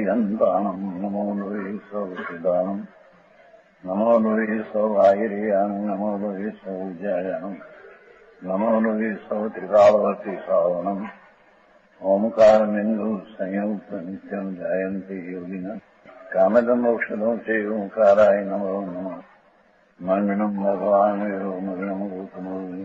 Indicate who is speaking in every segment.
Speaker 1: യന്താണം നമോ ലോയി സൗഹൃദാനം നമോ ലോയി സൗഭാഗിരിയാനം നമോ ലോയി സൗജായാനം നമോ ലോയി സൗത്രികാളവത്തി സാവണം ഓംകാരമെന്തു സംയുക്ത നിത്യം ജയന്തി യോഗിന കാമദം ഔഷധം ചെയ്യോംകാരായ നമോ നമ മംഗളം ഭഗവാൻ മംഗളം ഗൗതമോനി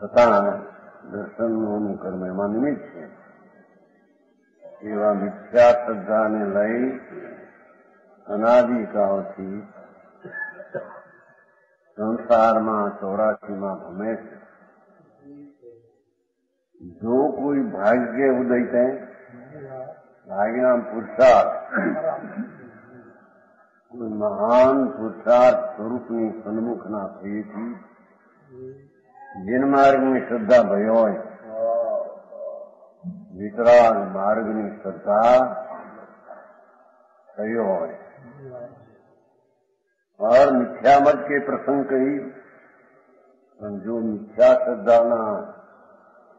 Speaker 2: થતા દર્શનનું કર્મ એમાં નિમિત્ત છે એવા મિથ્યા શ્રદ્ધાને લઈ અનાદિકાળથી સંસારમાં ચોરાસીમાં ભમે છે જો કોઈ ભાગ્ય ઉદય થાય ભાગ્યના પુરુષાર્થ કોઈ મહાન પુરુષાર્થ સ્વરૂપની સન્મુખના થયેથી જિનમાર્ગની શ્રદ્ધા ભયો હોય વિતરાગ માર્ગની શ્રદ્ધા થયો હોય और मिथ्या मत के प्रसंग कही जो मिथ्या श्रद्धाना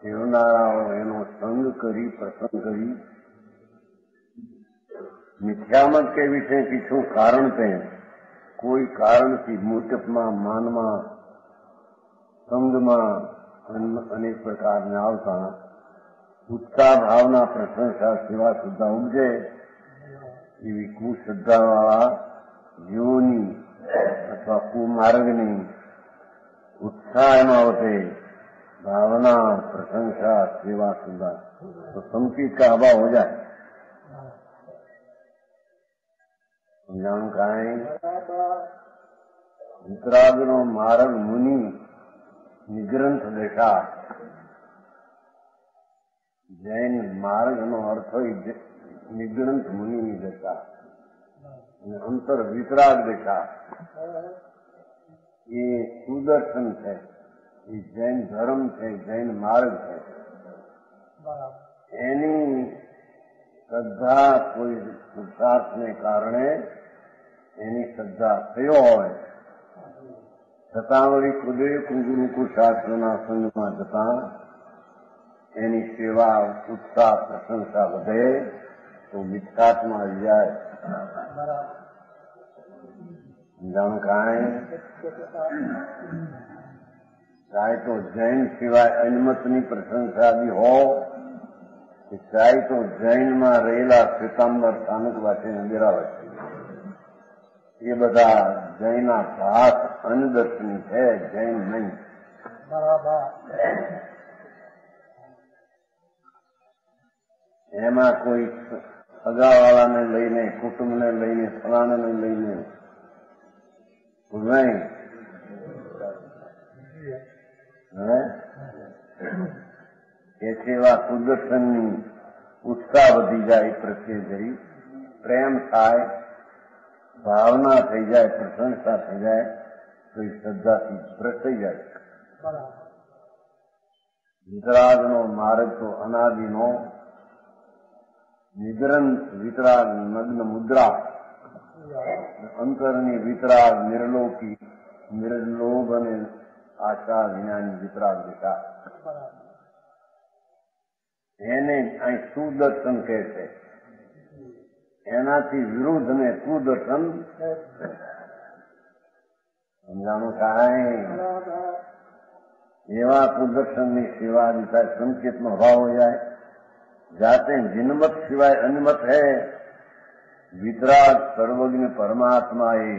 Speaker 2: સેવનારાઓ એનો સંગ કરી પ્રસંગ કરી મિથ્યામત કે વિશે પીછું કારણ તે કોઈ કારણથી મૂર્તમાં માનમાં સંગમાં અનેક પ્રકારને આવતા ઉત્સાહ ભાવના પ્રશંસા સેવા સુદ્ધા ઉપજે એવી કુશ્રદ્ધાવાળા જીવોની અથવા કુમાર્ગની ઉત્સાહ એમાં હોતે भावना प्रशंसा सेवा सुधा तो संकीत का अभाव हो जाए સમજાણું કાંઈ વિતરાગનો માર્ગ મુનિ નિગ્રંથ દેખા જૈન માર્ગનો અર્થ હોય નિગ્રંથ મુનિની દશા અને અંતર વિતરાગ દેખા એ સુદર્શન છે એ જૈન ધર્મ છે જૈન માર્ગ છે એની શ્રદ્ધા કોઈ પુરુષાર્થને કારણે એની શ્રદ્ધા થયો હોય છતાં વળી ખુદે ગુરુકુ શાસ્ત્રના સંગમાં જતા એની સેવા ઉત્સાહ પ્રશંસા વધે તો મિથ્યાત્મા આવી જાય જાણ કાંઈ ચાહે તો જૈન સિવાય અનમતની પ્રશંસા બી હો કે ચાહે તો જૈનમાં રહેલા શ્વેતાંબર સ્થાનકવાસીને બિરાવે છે એ બધા જૈના ભાત અનદર્શની છે જૈન નહીં એમાં કોઈ સગાવાળાને લઈને કુટુંબને લઈને ફલાણાને લઈને નહીં એ સેવા કુદર્શનની ઉત્સાહ વધી જાય પ્રત્યે જઈ પ્રેમ થાય ભાવના થઈ જાય પ્રશંસા થઈ જાય તો એ શ્રદ્ધાથી ભ્રષ્ટ થઈ જાય વિતરાગનો માર્ગ તો અનાદિનો નિગ્રંથ વિતરાગ નગ્ન મુદ્રા અંતરની વિતરાગ નિર્લોકી નિર્લોભ અને આશા વિનાની વિતરાગ દિશા એને અહીં સુદર્શન કહે છે એનાથી વિરુદ્ધ ને કુદર્શન સમજાણું કાંઈ એવા કુદર્શનની સેવા દિશા સંકેતનો ભાવ हो जाए जाते जिनमत सिवाय अनमत है वितराग सर्वज्ञ परमात्मा એ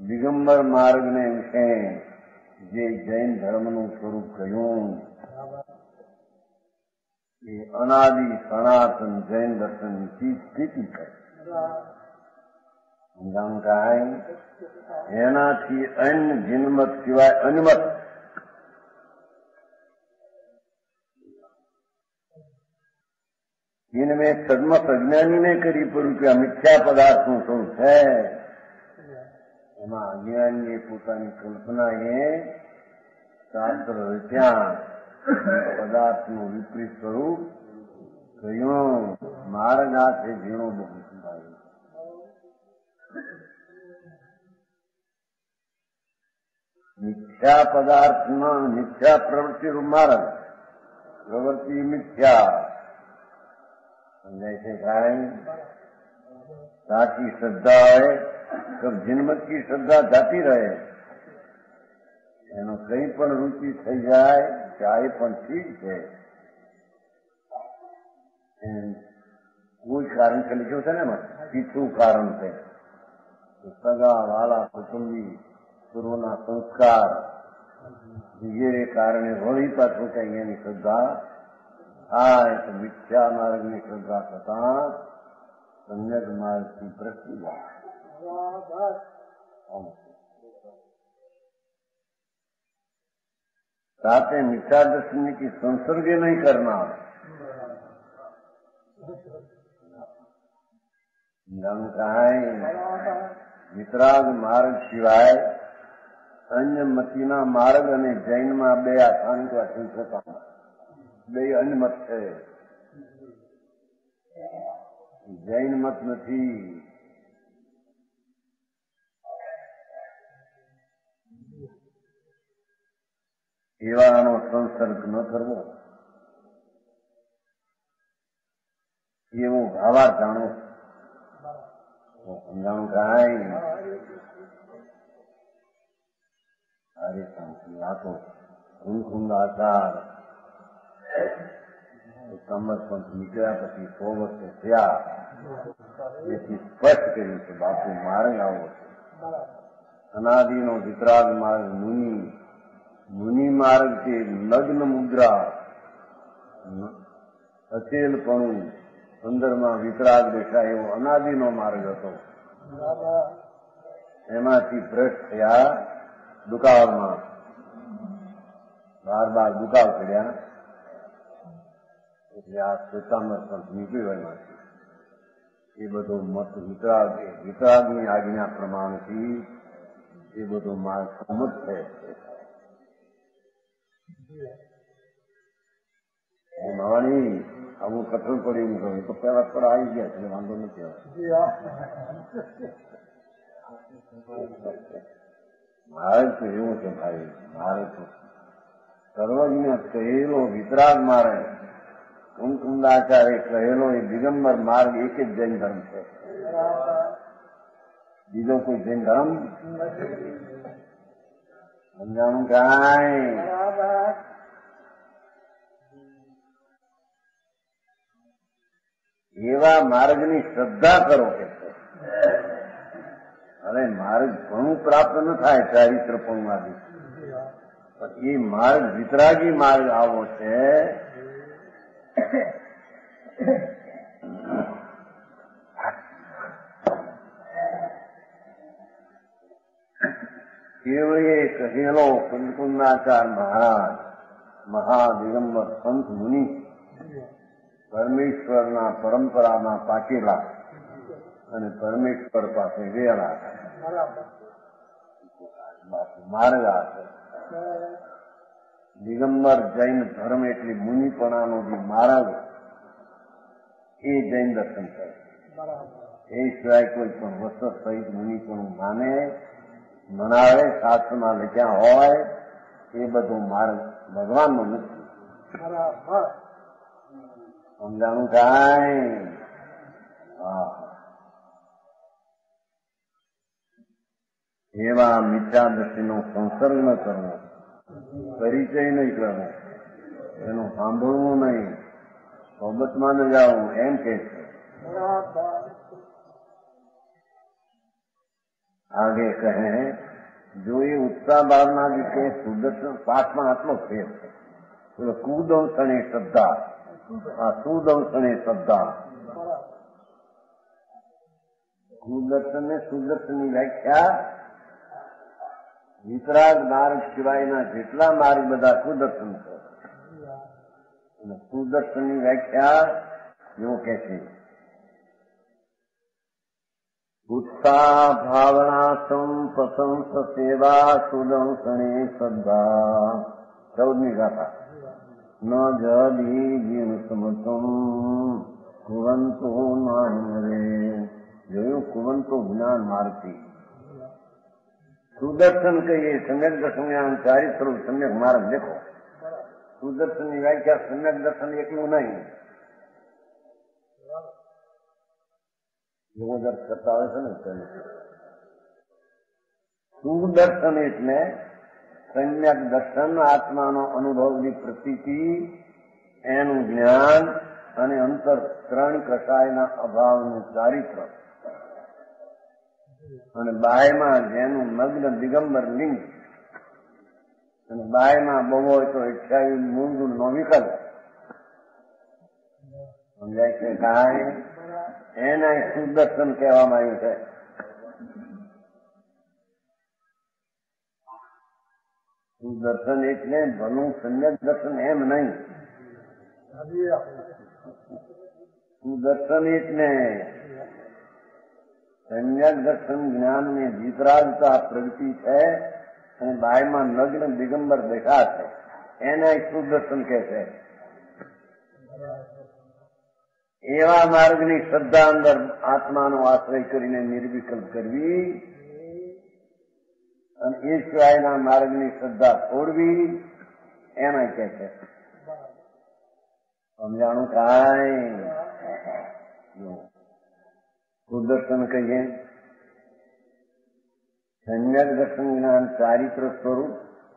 Speaker 2: દિગંબર માર્ગને વિશે જે જૈન ધર્મનું સ્વરૂપ કહ્યું એ અનાદિ સનાતન જૈન દર્શનની સ્થિતિ છે एना थी अन्य जिनमत सिवाय अनिमत। इनमें सदमत अज्ञानी ने करी पर मिथ्या पदार्थ नो है अज्ञानी पोता कल्पना ये, शास्त्र रचा पदार्थ नु विपरीत स्वरूप कहू मार्ग हाथ झीणो बहुत। સંભાળ્યો મિથ્યા પદાર્થમાં મિથ્યા પ્રવૃત્તિ માર્ગ પ્રવૃત્તિ મિથ્યા સમજાય છે કાંઈ સાચી શ્રદ્ધા હોય તો જન્મત की શ્રદ્ધા જાતી રહે એનો કઈ પણ રુચિ થઈ જાય ચાહે પણ ઠીક છે કોઈ કારણ છે લીધું છે ને એમાં તીસરું કારણ છે સગા વાલા કુટુંબી પૂર્વના સંસ્કાર વગેરે કારણે વળી પાછું કઈ એની શ્રદ્ધા થાય તો મિથ્યા માર્ગની શ્રદ્ધા થતા સમ્યક માર્ગથી પ્રતિ साथे मिथ्या दर्शन की संसर्ग नहीं करना વિતરાગ માર્ગ સિવાય અન્ય મતીના માર્ગ અને જૈનમાં બે આસાનિક વાંચન થતા બે અન્યમત છે જૈન મત નથી એવાનો સંસર્ગ ન કરવો એવો ભાવા જાણો સમજાણું કાંઈ અરે શાંતિ વાતો ઊંઘ આચાર સમર્પણ નીકળ્યા પછી સો વર્ષે થયા એથી સ્પષ્ટ કર્યું કે બાપુ માર્ગ આવો છે અનાદિનો વિતરાગ માર્ગ મુનિ મુનિ માર્ગ કે લગ્ન મુદ્રા અચેલપણું અંદરમાં વિતરાગ દેખાય એવો અનાદિનો માર્ગ હતો એમાંથી ભ્રષ્ટ થયા દુકાળમાં બાર બાર દુકાળ કર્યા એટલે આ શ્વેતામર સંત નીકળ્યો એમાંથી એ બધો મત વિતરાગ વિતરાગની આજ્ઞા પ્રમાણથી એ બધો માર્ગ સંમત છે માવાણી અમુક કઠોળ પડ્યું કહ્યું તો પેલા પર આવી ગયા એટલે વાંધો નથી મારે તો એવું છે ભાઈ મારે તો સર્વજ્ઞ કહેલો વિતરાગ મારે કુંકુંદાચાર્ય કહેલો એ દિગંબર માર્ગ એક જ જૈન ધર્મ છે બીજો કોઈ જૈન ધર્મ સમજાણું કાંઈ એવા માર્ગની શ્રદ્ધા કરો કે હવે માર્ગ ઘણું પ્રાપ્ત ન થાય ચારિત્ર પણ એ માર્ગ વિતરાગી માર્ગ આવો છે. કેવળે કહેલો કંકુંદાચાર મહારાજ, મહાદિગંબર સંત મુનિ, પરમેશ્વરના પરંપરામાં પાકેલા અને પરમેશ્વર પાસે ગયેલા માર્ગ છે દિગંબર જૈન ધર્મ એટલે મુનિપણાનો જે માર્ગ એ જૈન દર્શન છે એ સિવાય કોઈ પણ વસ્ત સહિત મુનિપણું માને મનાવે શાસ્ત્રમાં લખ્યા હોય એ બધો માર્ગ ભગવાનનો નથી સમજાણું કાંઈ હા એવા મિથ્યા દ્રષ્ટિનો સંસર્ગ ન કરવો પરિચય નહીં કરવો એનું સાંભળવું નહીં સોબતમાં ન જવું એમ કે છે આગે કહે જો એ ઉત્સાહ બારના વિશે સુદર્શન પાઠમાં આટલો ફેર છે એટલે કુદંશણે શ્રદ્ધા આ સુદંશણે શ્રદ્ધા કુદર્શન ને સુદર્શનની વ્યાખ્યા વિતરાગ માર્ગ સિવાયના જેટલા માર્ગ બધા સુદર્શન છે અને સુદર્શનની વ્યાખ્યા એવું કે છે ઉત્સાહ ભાવના સમ પ્રશંસ સેવા સુદંશણે શ્રદ્ધા ચૌદમી ગાથા ન જદી જીવ સમતમ કુવંતો નાહિ જોયું કુવંતો જ્ઞાન માર્ગથી સુદર્શન કહીએ સમ્યક દર્શન જ્ઞાન ચારિત્ર સમ્યક માર્ગ દેખો સુદર્શન ની વ્યાખ્યા સમ્યક દર્શન એકલું નહીં એવો દર્શ કરતા આવે છે ને સુદર્શન એટલે સમ્યક દર્શન આત્માનો અનુભવની પ્રતીતિ એનું જ્ઞાન અને અંતર ત્રણ કસાયના અભાવનું ચારિત્ર અને બાયમાં જેનું નગ્ન દિગંબર લિંગ અને બાયમાં બહુ હોય તો અઠ્યાવીસ મૂળ નો વિકલ્પ સમજાય છે કાંઈ એના સુદર્શન કહેવામાં આવ્યું છે સુદર્શન એટલે ભલું સમ્યક દર્શન એમ નહીં સુદર્શન એટલે સમ્યક દર્શન જ્ઞાનને વિતરાગતા પ્રગતિ છે અને બાયમાં નગ્ન દિગંબર દેખાશે એના એક સુદર્શન કે છે એવા માર્ગની શ્રદ્ધા અંદર આત્માનો આશ્રય કરીને નિર્વિકલ્પ કરવી અને એ સિવાયના માર્ગની શ્રદ્ધા છોડવી એના કે છે સમજાણું કાંઈ સુદર્શન કહીએ સમ્યક દર્શન જ્ઞાન ચારિત્ર સ્વરૂપ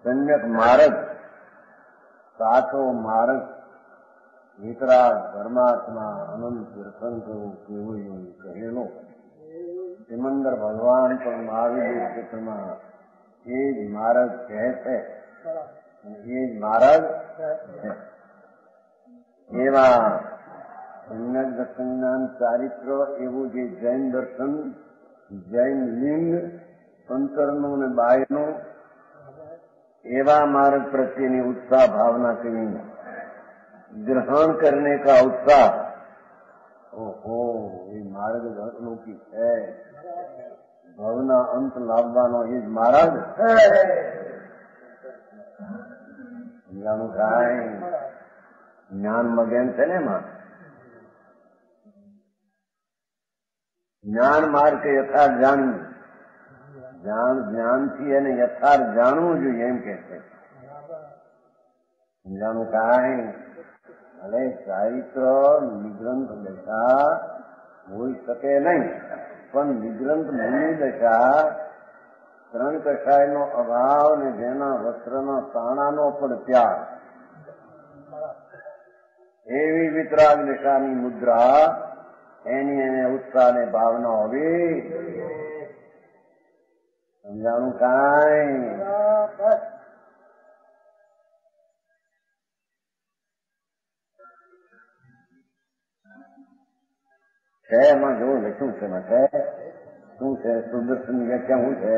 Speaker 2: સમ્યક માર્ગ સાચો માર્ગ વિતરાગ પરમાત્મા અનંત દર્શન કરવું કેવું એવું કહેલો સિમંદર ભગવાન પણ મહાવીર ક્ષેત્રમાં એ જ માર્ગ કહે છે એ જ માર્ગ છે એવા સમ્યક દર્શન જ્ઞાન ચારિત્ર એવું જે જૈન દર્શન જૈન લિંગ અંતરનું અને બાયનું એવા मार्ग प्रत्येनी उत्साह भावना कहीं ग्रहण करने का उत्साह ओहो ये मार्ग અનોખી છે ભવના અંત લાવવાનો એ જ માર્ગ સમજાણું કાંઈ જ્ઞાન મગન છે ને એમાં જ્ઞાન માર્ગ યથાર્થ જાણવું જ્ઞાન જ્ઞાનથી એને યથાર્થ જાણવું જોઈએ એમ કે છે સમજાણું કાંઈ ભલે ચારિત્ર નિગ્રંથ દશા હોઈ શકે નહીં પણ નિગ્રંથ મુનિ દશા ત્રણ કષાયનો અભાવ ને જેના વસ્ત્રના તાણાનો પણ ત્યાગ એવી વિતરાગ દશાની મુદ્રા એની એને ઉત્સાહ ને ભાવના હોવી સમજાણું કાંઈ છે એમાં જોવું છે શું છે એમાં છે શું છે સુદર્શન વ્યાખ્યા શું છે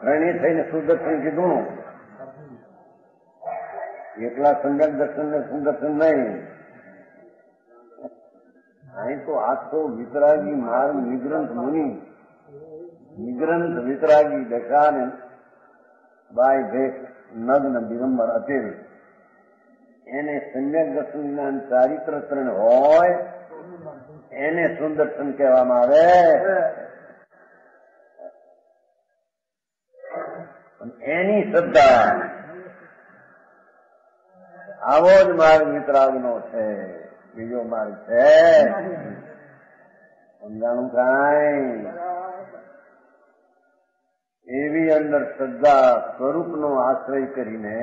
Speaker 2: ત્રણેય થઈને સુદર્શન કીધું એકલા સંગત દર્શન ને સુદર્શન નહીં અહીં તો આખો વિતરાગી માર્ગ નિગ્રંથ મુનિ નિગ્રંથ વિતરાગી દશા ને બાય ભેખ નગ્ન દિગંબર અતિલ એને સમ્યક દર્શન જ્ઞાન ચારિત્ર ત્રણ હોય એને સુદર્શન કહેવામાં આવે એની શ્રદ્ધા આવો જ માર્ગ વિતરાગનો છે બીજો માર્ગ છે સમજાણું કાંઈ એવી અંદર શ્રદ્ધા સ્વરૂપનો આશ્રય કરીને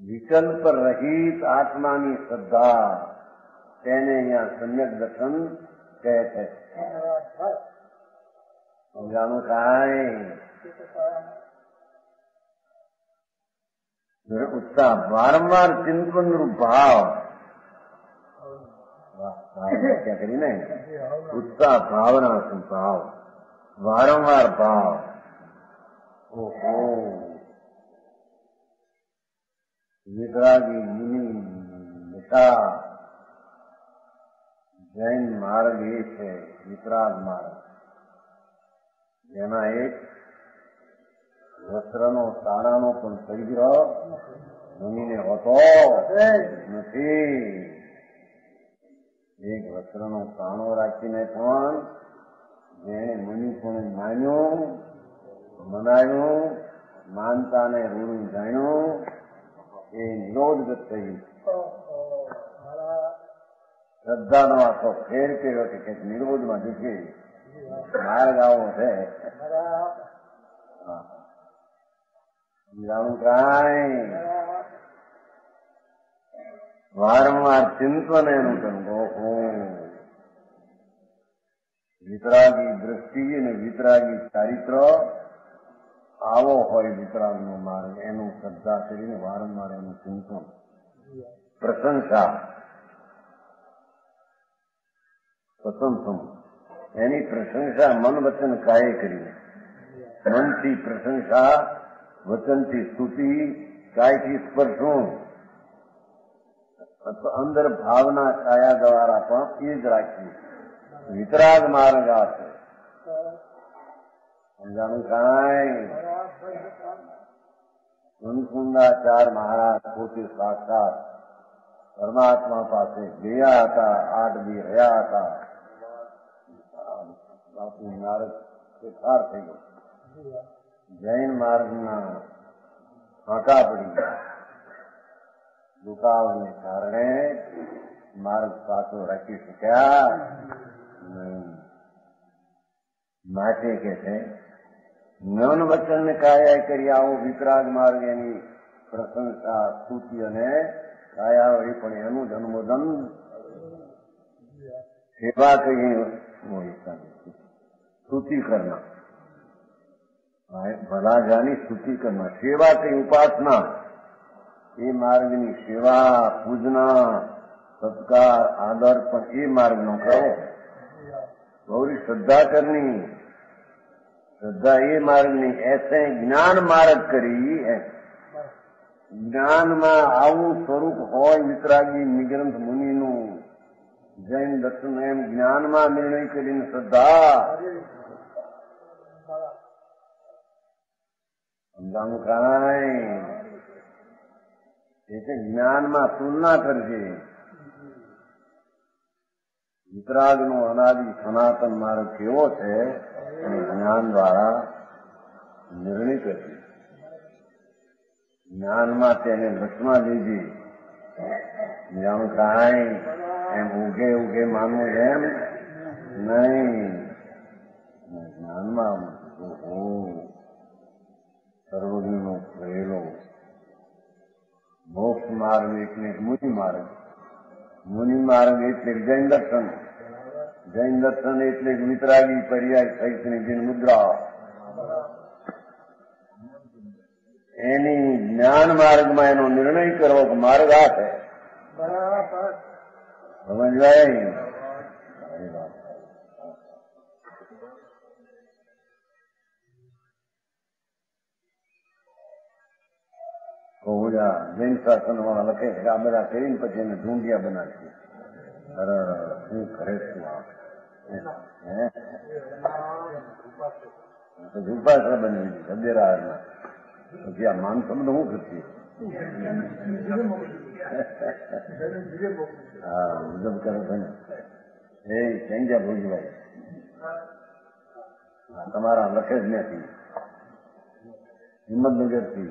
Speaker 2: વિકલ્પ રહિત આત્માની શ્રદ્ધા તેને અહીંયા સમ્યક દર્શન કહે છે સમજાણું કાંઈ ઉત્સાહ વારંવાર ચિંતન રૂપ ભાવ વ્યાખ્યા કરીને ઉત્સાહ ભાવના શું ભાવ વારંવાર ભાવ ઓહો વિતરાગી મુનિ નિશા જૈન માર્ગ એ છે વિતરાગ માર્ગ જેમાં એક વસ્ત્રનો તાણાનો પણ સંગ્રહ મુનિને હોતો નથી એક વસ્ત્રનો તાણો રાખીને પણ જેણે મુનિ પણ માન્યું મનાયું માનતાને ઋણ જાણ્યું એ નિરોધગત થઈ શ્રદ્ધાનો આખો ફેર કર્યો કે કંઈક નિરોધમાં જશે માર્ગ આવો છે હા. જાણું કાંઈ વારંવાર ચિંતન એનું કરવો હું વિતરાગી દ્રષ્ટિ અને વિતરાગી ચારિત્ર આવો હોય વિતરાગનો માર્ગ એનું શ્રદ્ધા કરીને વારંવાર એનું ચિંતન પ્રશંસા પ્રશંસમ એની પ્રશંસા મન વચન કાયે કરીને મનથી પ્રશંસા વચનથી સ્તુતિ કાયથી સ્પર્શું અથવા અંદર ભાવના કાયા દ્વારા પણ એ જ રાખી વિતરાગ માર્ગ આ છે સમજાણું કાંઈ મનકુંદાચાર મહારાજ પોતે સાક્ષાત પરમાત્મા પાસે ગયા હતા આઠ દી રહ્યા હતા બાપુ નારદ ફેરફાર થઈ ગયો જૈન માર્ગના ફાંકા પડી ગયા દુકાવને કારણે માર્ગ પાછો રાખી શક્યા નહીં માટે કે છે મન વચન કાયા કરી આવો વિતરાગ માર્ગ એની પ્રશંસા સ્તુતિ અને કાયા વળી પણ એનું જ અનુમોદન સેવા કહીએ સ્તુતિ કરના ભલા જાની સ્તુતિ કરના સેવા કઈ ઉપાસના એ માર્ગની સેવા પૂજના સત્કાર આદર પણ એ માર્ગનો કરો ગૌરી શ્રદ્ધા કરની શ્રદ્ધા એ માર્ગની એસે જ્ઞાન માર્ગ કરી હે જ્ઞાનમાં આવું સ્વરૂપ હોય વિતરાગી નિગ્રંથ મુનિનું જૈન દર્શન એમ જ્ઞાનમાં નિર્ણય કરીને શ્રદ્ધા સમજાણું કાંઈ એટલે જ્ઞાનમાં તુલના કરજે વિતરાગનો અનાદિ સનાતન માર્ગ કેવો છે અને જ્ઞાન દ્વારા નિર્ણય કરજે જ્ઞાનમાં તેને લક્ષમાં લીધી જાણું કાંઈ એમ ઉગે ઉગે માનવું એમ નહીં એટલે મુનિ માર્ગ મુનિ માર્ગ એટલે જૈન દર્શન જૈન દર્શન એટલે વિતરાગી પર્યાય સહિતની દિન મુદ્રા એની જ્ઞાન માર્ગમાં એનો નિર્ણય કરવો કે માર્ગ આ છે સમજવાય ઓજા જૈન શાસન વાળા લખે છે કે આ બધા કરીને પછી એને ઢૂંઢિયા બનાવીએ અરે શું કરે શું આ હે તો ઝુંપાસા બનાવી દીધી અબેરાના પછી આ માન શબ્દ હું કરતી હા મુજબ કરે છે ને એ ચેન્જા ભોજભાઈ તમારા લખે જ નથી હિંમતનગર થી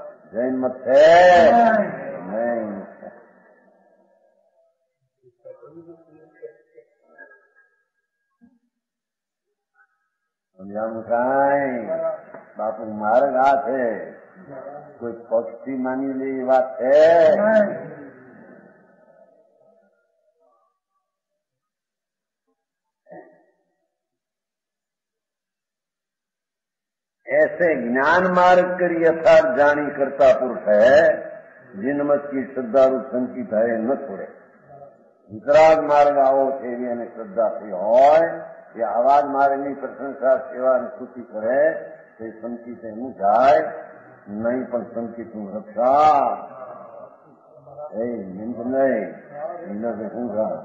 Speaker 2: જૈન મત છે નહીં સમજાણું કાંઈ બાપુ માર્ગ આ છે કોઈ પક્ષથી માની લે એ વાત છે ऐसे ज्ञान मार्ग कर यथार्थ जानी करता पुरुष है जिन मत की श्रद्धारू संचित है न छोड़े વિતરાગ માર્ગ આવો છે એવી એને શ્રદ્ધાથી હોય એ આવા જ માર્ગની પ્રશંસા સેવા અને સ્તુતિ કરે તો એ સંચિત એનું જાય નહીં પણ સંચિતનું રક્ષા એ નિંદ નહીં નિંદ શું થા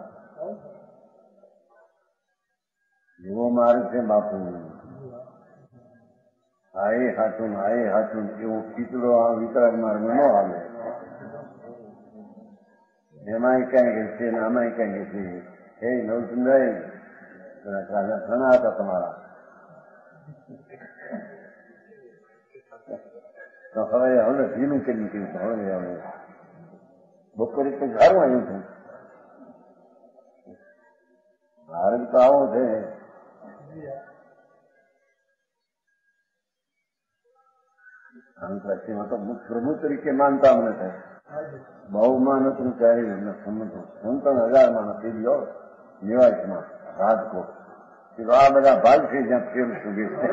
Speaker 2: એવો માર્ગ છે બાપુ આ એ હાચું આ એ હાચું એવો કીચડો આ વિતરાગ માર્ગ ન આવે એમાંય કઈ કે છે ને આમાંય કઈ કે છે એ નવચંદ્રાય ઘણા હતા તમારા તો હવે હવે ઢીલું કરી નીકળ્યું છે હવે હવે બપોરે તો સારું આવ્યું હતું ભારત તો આવો છે આંતરરાષ્ટ્રીયમાં તો પ્રભુ તરીકે માનતા અમને થાય બહુ માં નતું ત્યારે એમને સમજો સંતન હજારમાં નથી લ્યો નિવાસમાં રાજકોટ આ બધા ભાગ છે જ્યાં ફેર સુધી છે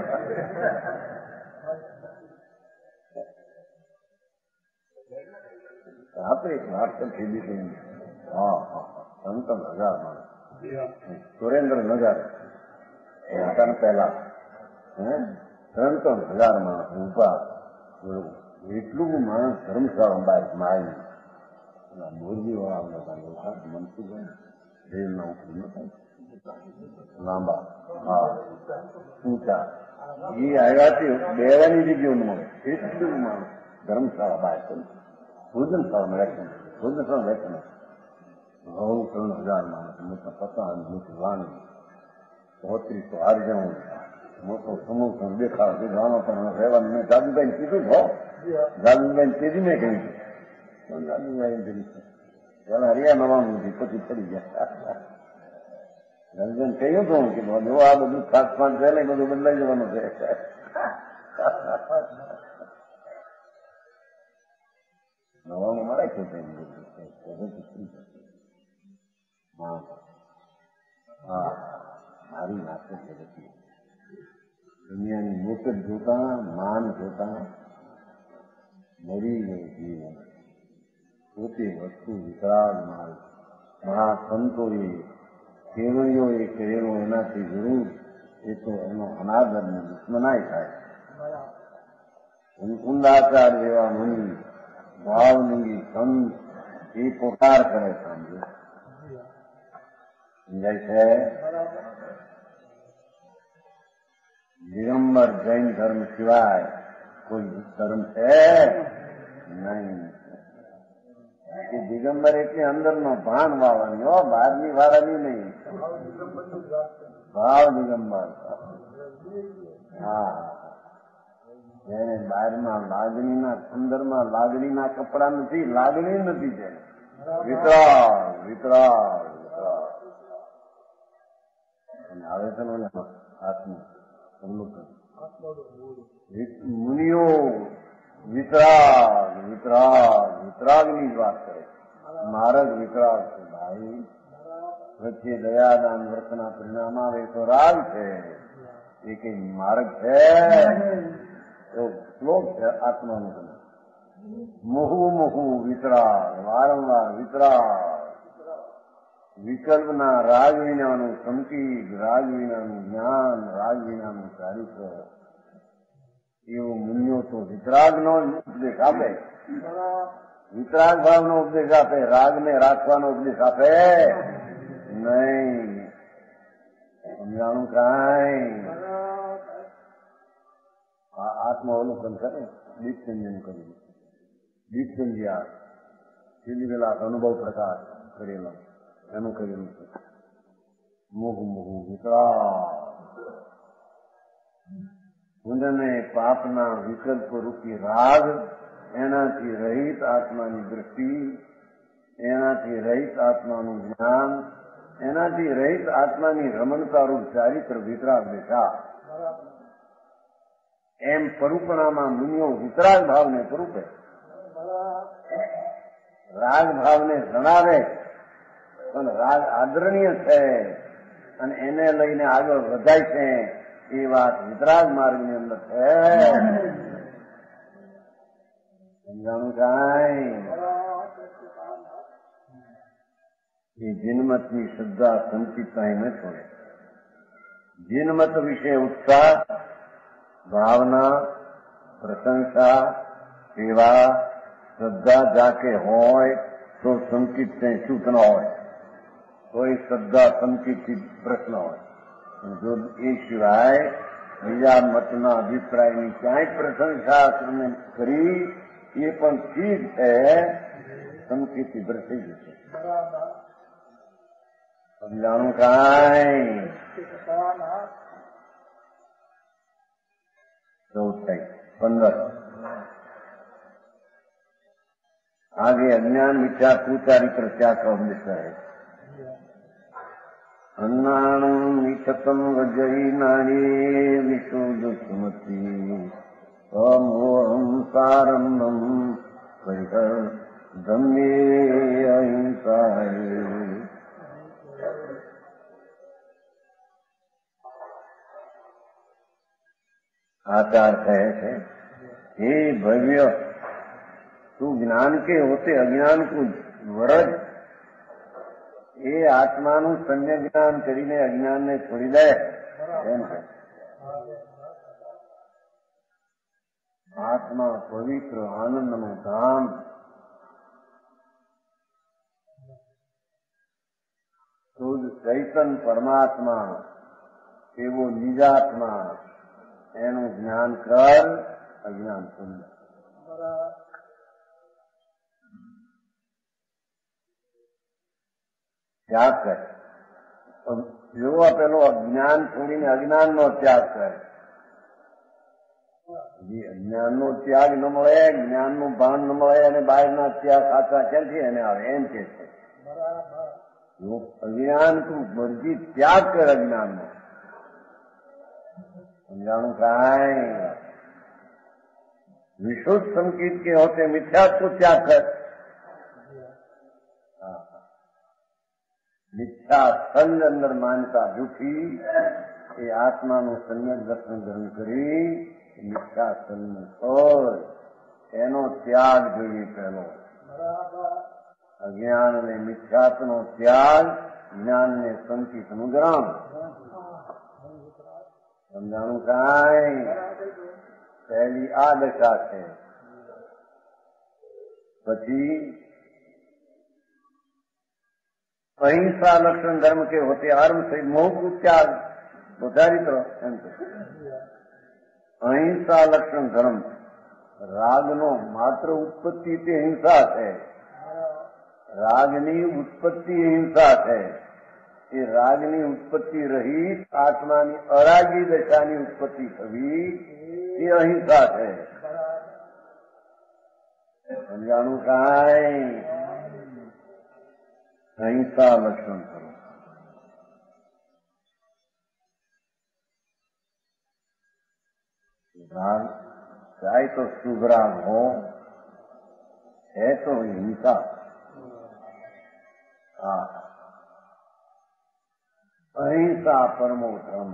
Speaker 2: આપણે એક વાત તો કીધી હતી હા હા સંતન હજારમાં સુરેન્દ્રનગર હતા પહેલા હે ત્રણ ત્રણ હજાર માણસ ઉભા એટલું માણસ ધર્મશાળા બાદ માં આવી મોરબી વાળા મનસુખભાઈ રેલના ઉપર લાંબા હા ઊંચા એ આવ્યાથી બેવાની જગ્યાઓ મળે એટલું માણસ ધર્મશાળા બાદ ભોજનશાળામાં રહેશે ભોજનશાળા રહેશે બહુ ત્રણ હજાર માણસ મોટા પચાસ મોટી વાણી ચોત્રીસો આર જણ મોટો સમૂહ પણ દેખાડો દીધો પણ રહેવાનું મેં જાદુભાઈ કીધું છો જાદુભાઈ તેજી મેં કહ્યું પણ જાદુભાઈ કરી પેલા હરિયા નવાનું હતી પછી પડી ગયા રંજન કહ્યું હતું કે જો આ બધું ખાસ પાંચ છે ને બધું બદલાઈ જવાનું છે નવાનું મળે છે હા હા મારી વાત છે દુનિયાની મોકત જોતા માન જોતા મરી ગયું જીવન પોતે વસ્તુ વિકરાળ માલ મહાસંતોએ કેવળીઓએ કહેલો એનાથી જરૂર એ તો એનો અનાદર ને દુશ્મનાય થાય કુંદાચાર જેવા મુનિ ભાવલિંગી સંત એ પોકાર કરે સમજો સમજાય છે દિગંબર જૈન ધર્મ સિવાય કોઈ ધર્મ છે નહીં કે દિગંબર એટલે અંદરનો ભાન વાળાની હો બહારની વાળાની નહીં ભાવ દિગંબર હા જેને બહારમાં લાગણીના અંદરમાં લાગણીના કપડા નથી લાગણી નથી છે વિતરાળ વિતરાળ વિતરાળ અને આવે છે ને આત્મા અવલોકન મુનિઓ વિતરાગ વિતરાગ વિતરાગની જ વાત કરે માર્ગ વિતરાગ છે ભાઈ વચ્ચે દયાદાન વર્તના પરિણામ આવે તો રાગ છે એ કઈ માર્ગ છે એવો શ્લોક છે આત્માનું મોહુ મોહુ વિતરાગ વારંવાર વિતરાગ વિકલ્પના રાગ વિનાનું સંકીત રાગ વિનાનું જ્ઞાન રાગ વિનાનું ચારિત્ર એવું મુનિઓ તો વિતરાગનો ઉપદેશ આપે વિતરાગ ભાવનો ઉપદેશ આપે રાગને રાખવાનો ઉપદેશ આપે નહીં સમજાણું કાંઈ આ આત્માવલોકન કરે દીપચંદન કર્યું દીપચંદ્યા સીધી પેલા અનુભવ પ્રકાશ કરેલો એનું કરેલું છે મોહુ મોહુ વિકરાળ પુણ્યને પાપના વિકલ્પ રૂપી રાગ એનાથી રહિત આત્માની દૃષ્ટિ એનાથી રહિત આત્માનું જ્ઞાન એનાથી રહિત આત્માની રમણતા રૂપ ચારિત્ર વિતરાગ દેખા એમ પરુપણામાં મુનિઓ વિતરાગ ભાવને પરૂપે રાગ ભાવને જણાવે પણ રાગ આદરણીય છે અને એને લઈને આગળ વધાય છે એ વાત વિતરાગ માર્ગની અંદર છે સમજાણું કાંઈ એ જિનમતની શ્રદ્ધા સંચિતતા ન છોડે જિનમત વિશે ઉત્સાહ ભાવના પ્રશંસા સેવા શ્રદ્ધા જાકે હોય તો સંકિત ને ચૂક ન હોય કોઈ શ્રદ્ધા સંકિતથી પ્રશ્ન હોય જો એ સિવાય બીજા મતના અભિપ્રાયની ક્યાંય પ્રશંસા તમે કરી એ પણ ઠીક છે સંકિતથી ભરતી જશે સમજાણું કાંઈ ચૌદ થઈ પંદર आगे अज्ञान मिथ्या कुचारित्र त्याग का उपदेश है अन्नाणम् निकतम् वजैनानि विशोदसुमति अमोहम् प्रारम्भम् परिहर्दम्ये अहिंसाय। आचार कहे थे हे भव्य, तू ज्ञान के होते अज्ञान को वरद એ આત્માનું સમ્ય જ્ઞાન કરીને અજ્ઞાનને છોડી દે એમ છે આત્મા પવિત્ર આનંદનું ધામ શુદ્ધ ચૈતન પરમાત્મા એવો નિજાત્મા એનું જ્ઞાન કર અજ્ઞાન સુંદર ત્યાગ કરે જોવા પેલો અજ્ઞાન છોડીને અજ્ઞાન નો ત્યાગ કરે અજ્ઞાન નો ત્યાગ ન મળે જ્ઞાન નું ભાન ન મળે અને બહારના ત્યાગ સાચા ક્યાંથી એને આવે એમ કે છે અજ્ઞાન તું મરજી ત્યાગ કર અજ્ઞાન નો સમજાણું કાંઈ વિશુદ્ધ સંકેત કે હોતે મિથ્યા તો ત્યાગ કર મિથ્યા સંગ અંદર માનતા જૂઠી એ આત્માનું સમ્યક દર્શન ગ્રહણ કરી મિથ્યા સંગ છોડ એનો ત્યાગ જોઈએ પહેલો અજ્ઞાન અને મિથ્યાત્વનો ત્યાગ જ્ઞાન ને સંકિતનું ગ્રહણ સમજાણું કાંઈ પહેલી આ દશા છે પછી અહિંસા લક્ષણ ધર્મ કે હોતે આરમ થઈ મોહ ત્યાગ ચારિત્ર એમ કે અહિંસા લક્ષણ ધર્મ રાગનો માત્ર ઉત્પત્તિ તે હિંસા છે રાગની ઉત્પત્તિ હિંસા છે એ રાગની ઉત્પત્તિ રહી આત્માની અરાગી દશાની ઉત્પત્તિ થવી એ અહિંસા છે સમજાણું કાંઈ અહિંસા લક્ષણ કરો राग चाहे तो शुभ राग हो है तो हिंसा અહિંસા પરમો ધર્મ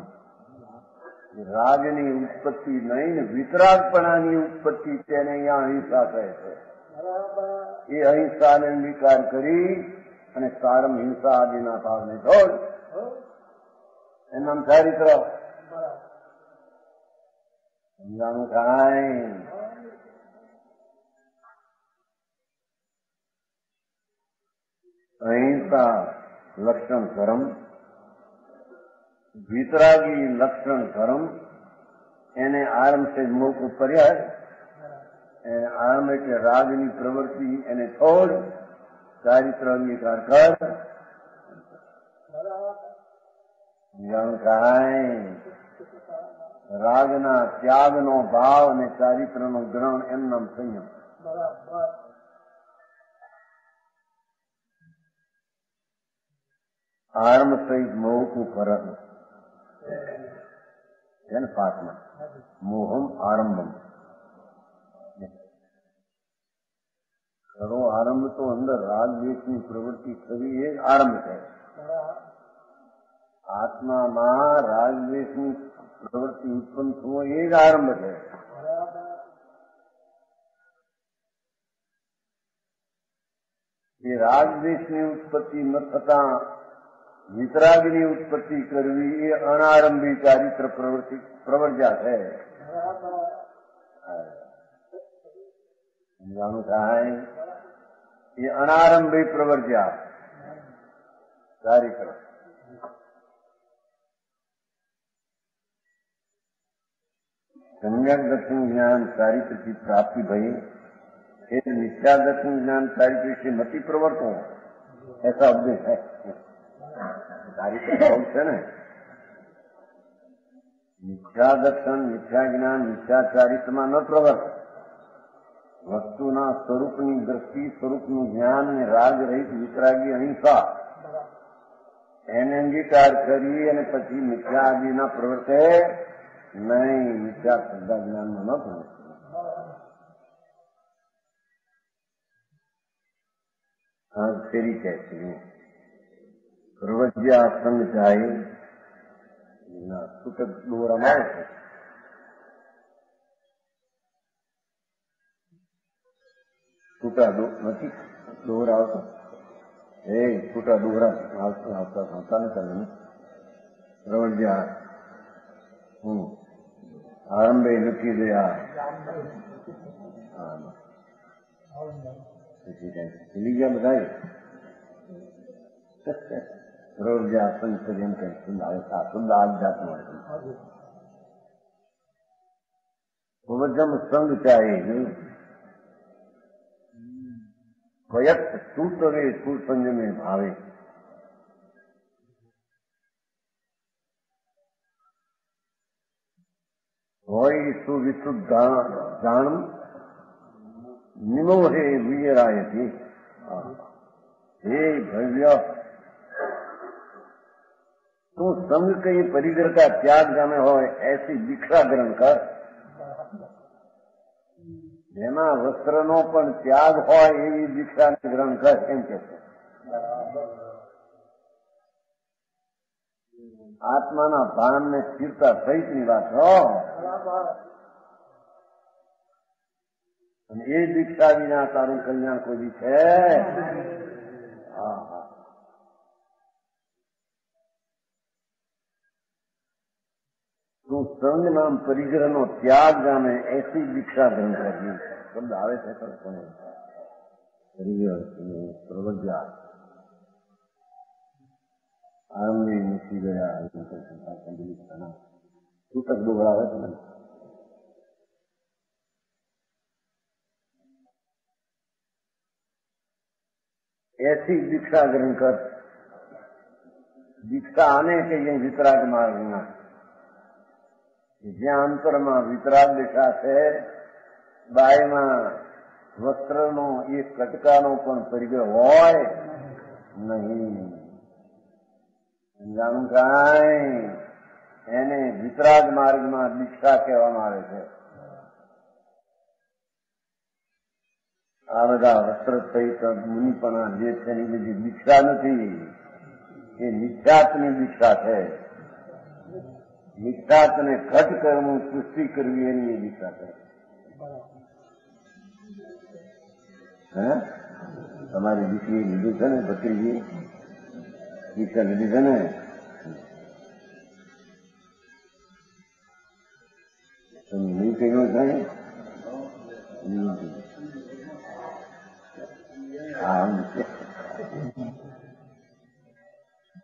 Speaker 2: રાગની ઉત્પત્તિ નહીં ને વિતરાગપણાની ઉત્પત્તિ તેને અહીંયા અહિંસા કહે છે એ અહિંસાને અંગીકાર કરી અને સારમ હિંસા આદિના ભાવને છોડ એનામ ચારિત્ર સમજાણું કાંઈ અહિંસા લક્ષણ ધર્મ વિતરાગી લક્ષણ ધર્મ એને આરંભ છે મુખ પર્યાય એને આરંભ એટલે રાગની પ્રવૃત્તિ એને છોડ ચારિત્ર અંગીકાર કર જાણ કાંઈ રાગના ત્યાગનો ભાવ અને ચારિત્રનો ગ્રહણ એમનામ સંયમ આરંભ સહિત મોહકું ફરક છે ને પાઠમાં મોહમ આરંભમ ખરો આરંભ તો અંદર રાગ દેશની પ્રવૃત્તિ થવી એ જ આરંભ છે આત્મામાં રાગ દેશની પ્રવૃત્તિ ઉત્પન્ન થવો એ જ આરંભ છે એ રાગ દેશની ઉત્પત્તિ ન થતા વિતરાગની ઉત્પત્તિ કરવી એ અનારંભી ચારિત્ર પ્રવૃત્તિ પ્રવર્જા છે સમજાણું થાય ये अनारंभी प्रवर्ज्या। जारी करो। सम्यक दर्शन ज्ञान चारित्र की प्राप्ति भई, फिर निश्चा दर्शन ज्ञान चारित्र से मति प्रवर्त हो। ऐसा उपदेश है। चारित्र तो ऑप्शन है मिथ्या दर्शन मिथ्या ज्ञान मिथ्या चारित्र में न प्रवर्त। વસ્તુના સ્વરૂપની દ્રષ્ટિ સ્વરૂપનું જ્ઞાન અને રાગ રહિત વિતરાગી અહિંસા એને અંગીકાર કરી અને પછી મિથ્યા આદિના પ્રવર્તે નહીં મિથ્યા શ્રદ્ધા જ્ઞાનમાં ન પ્રવર્તે હા ફેરી કહે છે પ્રવજ્યા સંગ જાય ના છૂટક દોરામાં આવે છે છૂટા દો નથી દોર આવતો એ છૂટા દોરા આવતા આવતા આવતા ને તમે પ્રવજ્યા હમ આરંભે લખી દયા હા પછી કઈ ભૂલી ગયા બધા પ્રવૃત્તિ સંસર્યમ કઈ શુદ્ધ આવે આ શુદ્ધ આધ્યાત્મ પ્રવચમ સંગ ચાહે કયક त्वयत सूत्र सूरपंज में भावे। वही सुविशुद्धान निमो हे वीराय थी हे भव्य, तू संघ के परिग्रह का त्याग जाने हो, ऐसी दीक्षा ग्रहण कर। જેના વસ્ત્રનો પણ ત્યાગ હોય એવી દીક્ષાને ગ્રહણ કર એમ કે છે આત્માના ભાન ને સ્થિરતા સહિતની વાત હો અને એ દીક્ષા વિના તારું કલ્યાણ કોઈ દી છે હા तू संग नाम परिग्रहनो त्याग जाने, ऐसी दीक्षा ग्रहण करनी शब्द आवे थे पर प्रवज्ञा। आनंद में मुक्ति गया तू तक दो बड़ा है तुम्हें ऐसी दीक्षा ग्रहण कर। दीक्षा आने के ये वितराग मार्ग જ્યાં અંતરમાં વિતરાગ દિશા છે બાયમાં વસ્ત્રનો એક કટકાનો પણ પરિગ્રહ હોય નહીં જાણું કાંઈ એને વિતરાગ માર્ગમાં દીક્ષા કહેવામાં આવે છે આ બધા વસ્ત્ર સહિત મુનિપણા જે છે એની બધી દીક્ષા નથી એ નિખ્યાતની દીક્ષા છે નિખ્યાતને ઘટ કરવું પુષ્ટિ કરવી એની દીક્ષા છે હે તમારી દીકરી લીધું છે ને ભત્રીજી દીક્ષા લીધી છે ને તમે નહીં કહ્યું છે હા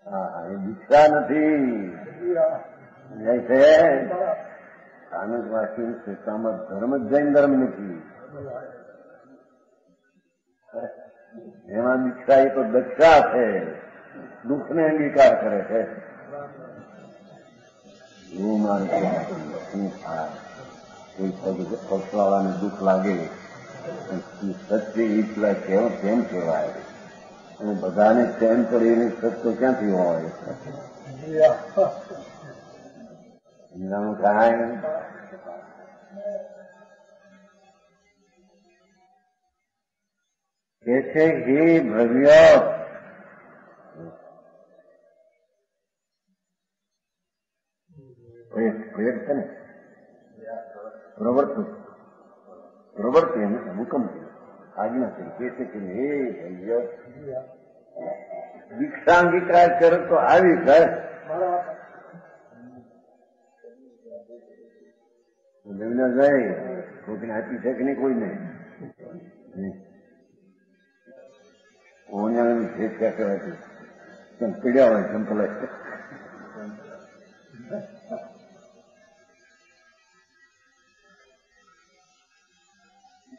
Speaker 2: હા એ દીક્ષા નથી છે સ્થાનકવાસી શ્રેષ્ઠામાં ધર્મ જ જૈન ધર્મ નથી એમાં દીક્ષા એ તો દક્ષા છે દુઃખને અંગીકાર કરે છે એવું મારે શું થાય કોઈ પક્ષવાળાને દુઃખ લાગે સત્ય એટલા કેવું કેમ કહેવાય અને બધાને ચેન પડે એની સત્ય ક્યાંથી હોય સમજાણું કાંઈ કે છે હે ભવ્ય પ્રયત્ન છે ને પ્રવર્તન પ્રવૃત્તિ એમ હુકમ છે આજ્ઞા છે કે છે કે હે ભવ્ય દીક્ષા અંગીકાર કરો તો આવી કર રવિનાથભાઈ કોઈને આપી છે કે નહીં કોઈને ઓણિયાની ભેટ ક્યાં કહેવાય છે પીડ્યા હોય ચંપલ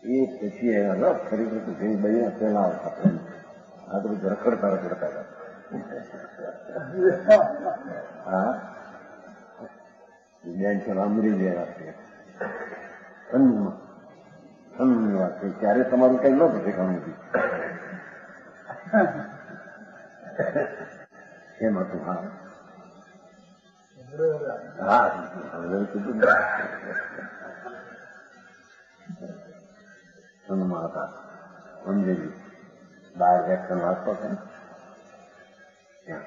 Speaker 2: એ પછી એના ફરી બધું ફરી બધી પેલા આવતા આ તો બધું રખડતા રખડતા હતા હા બેન છે અમરી બેન આપીએ સન્મુમાં સન્મની વાત છે ત્યારે તમારું કઈ નતું શીખવાનું હતું કેમ હતું હા હા હવે કીધું સન્મા હતા અમરેલી બાર વેક્શન વાંચતો છે ત્યાં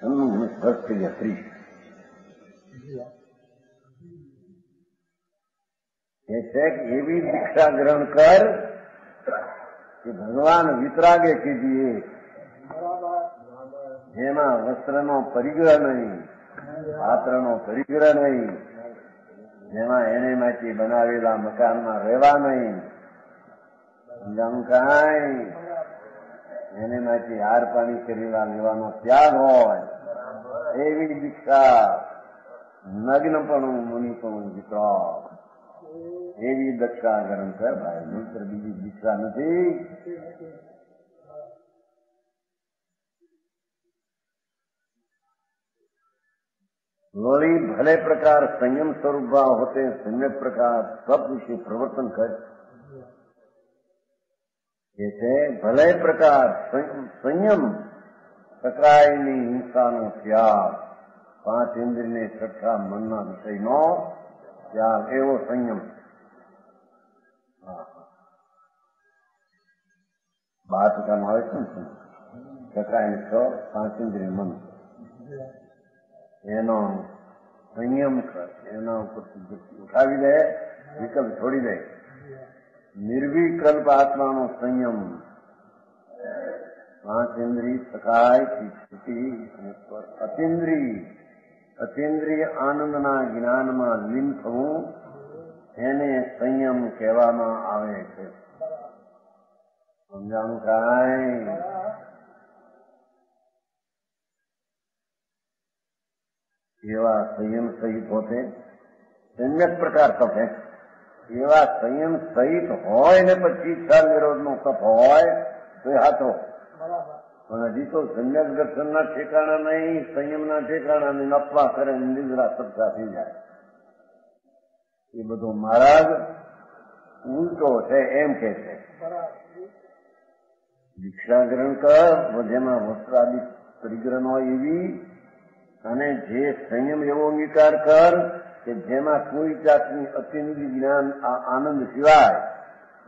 Speaker 2: સન્મું મને સ્પર્શ થઈ ગયા ત્રીસ એ છે કે એવી દીક્ષા ગ્રહણ કર કે ભગવાન વિતરાગે કીધી જેમાં વસ્ત્રનો પરિગ્રહ નહીં પાત્રનો પરિગ્રહ નહીં જેમાં એને માંથી બનાવેલા મકાનમાં રહેવા નહીં સમજાણું કાંઈ એને માંથી હાર પાણી કરેલા લેવાનો ત્યાગ હોય એવી દીક્ષા નગ્નપણું મુનિપણું વિતરાગ देवीदत्तागरन्त भयमित्रविजिज्ञानते वही भले प्रकार संयम स्वरूप भाव होते हैं सम्यक प्रकार सबसे प्रवर्तन कर। जैसे भले प्रकार संयम सकायनी हिंसानो त्याग पाँच इंद्र ने छठा मनना विषय नो त्याग एवं संयम બાર પ્રકારનો આવે છે ને ટકરાયેલી છ પાંચ ઇન્દ્રિય મન એનો સંયમ કર એના ઉપર ઉઠાવી દે વિકલ્પ છોડી દે નિર્વિકલ્પ આત્માનો સંયમ પાંચ ઇન્દ્રિય સકાય સ્થિતિ અને અતિન્દ્રિય અતિન્દ્રિય આનંદના જ્ઞાનમાં લીન થવું એને સંયમ કહેવામાં આવે છે સમજાણું કાંઈ એવા સંયમ સહિત હોતે સમ્યક પ્રકાર તપ હે એવા સંયમ સહિત હોય ને પછી ઈચ્છા નિરોધનો તપ હોય તો એ હાથો પણ હજી તો સમ્યક દર્શનના ઠેકાણા નહીં સંયમના ઠેકાણા નહીં અપવા કરે નિદ્રા સત્તા થઈ જાય એ બધો મહારાજ ઉલટો છે એમ કે છે દીક્ષા ગ્રહણ કર જેમાં વસ્ત્રાદિ પરિગ્રહણ હોય એવી અને જે સંયમ એવો અંગીકાર કર કે જેમાં કોઈ જાતની અતિનિધિ જ્ઞાન આનંદ સિવાય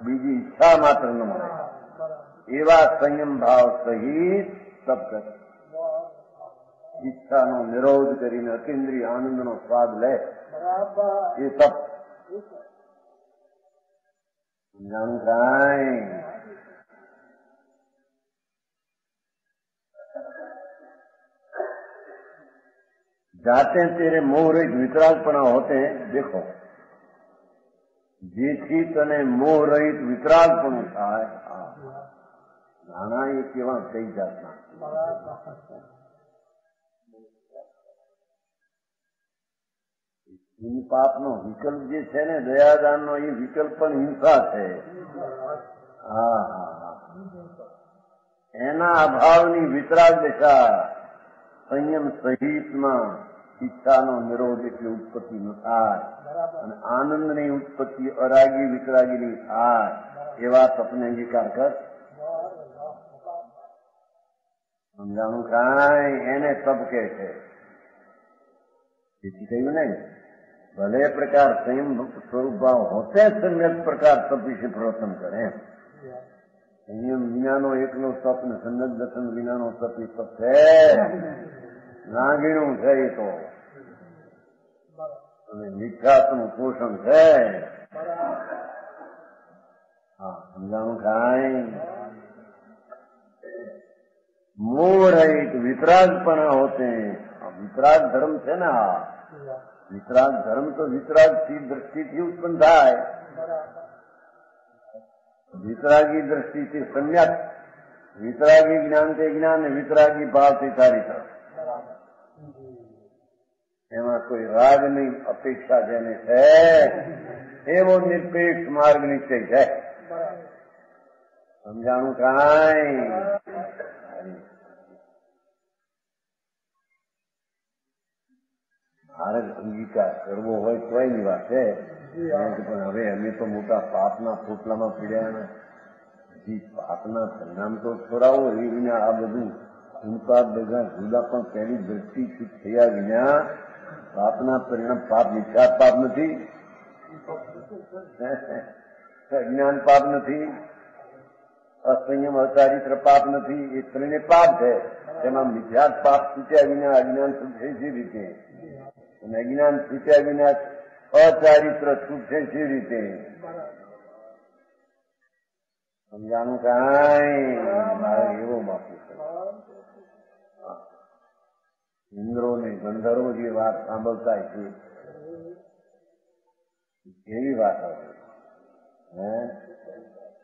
Speaker 2: બીજી ઈચ્છા માત્ર ન મળે. એવા સંયમ ભાવ સહિત તપ કર. ઈચ્છાનો નિરોધ કરીને અતિન્દ્રિય આનંદનો સ્વાદ લે. એ તપ. જાણું કાંઈ जाते तेरे मोह रहित वितरागपणा होते हैं देखो જેથી તને મોહ રહિત વિતરાગપણું થાય નાના એ કેવા કઈ જાતના પાપનો વિકલ્પ જે છે ને દયાદાનનો એ વિકલ્પ પણ હિંસા છે હા હા હા એના અભાવની વિતરાગ દશા સંયમ સહિતમાં ઈચ્છાનો નિરોધ એટલે ઉત્પત્તિ ન થાય અને આનંદની ઉત્પત્તિ અરાગી વિતરાગીની થાય એવા તપને અંગીકાર કર સમજાણું કાંઈ એને તપ કે છે તેથી કહ્યું નહીં ભલે પ્રકાર સંયમ સ્વરૂપ ભાવ હોતે સમ્યક પ્રકાર તપ વિશે પ્રવર્તન કરે સંયમ વિનાનો એકલો તપ ને સમ્યક દર્શન વિનાનો તપ એ તપ છે લાગીણું છે એ તો लिखा पोषण है। हाँ खाए मोर है तो वितरागपणा होते हैं। हाँ, वितराग धर्म थे ना। वितराग धर्म तो वितराग की दृष्टि थी उत्पन्न था। वितरागी दृष्टि से सम्यक। वितरागी ज्ञान के ज्ञान, वितरागी भाव से चारित्र। એમાં કોઈ રાગની અપેક્ષા જેને છે એવો નિરપેક્ષ માર્ગ નિશ્ચય છે સમજાણું કાંઈ મારે અંગીકાર કરવો હોય તોય ની વાત છે કારણ કે પણ હવે અમે તો મોટા પાપના પોટલામાં પીડ્યા હજી પાપના પરિણામ તો છોડાવો એ વિના આ બધું હુંકાર બધા જુદા પણ પહેલી દ્રષ્ટિથી થયા વિના પાપના પરિણામ પાપ વિચાર પાપ નથી અજ્ઞાન પાપ નથી અસંયમ અચારિત્ર પાપ નથી એ ત્રણે પાપ છે તેમાં મિથ્યાત પાપ છૂટ્યા વિના અજ્ઞાન છૂટશે સી રીતે અને અજ્ઞાન છૂટ્યા વિના અચારિત્ર છૂટશે સી રીતે સમજાનું કાંઈ મારે એવો બાપુ છે ઇન્દ્રો ને ગંધર્વો જે વાત સાંભળતા છે કેવી વાત હશે હે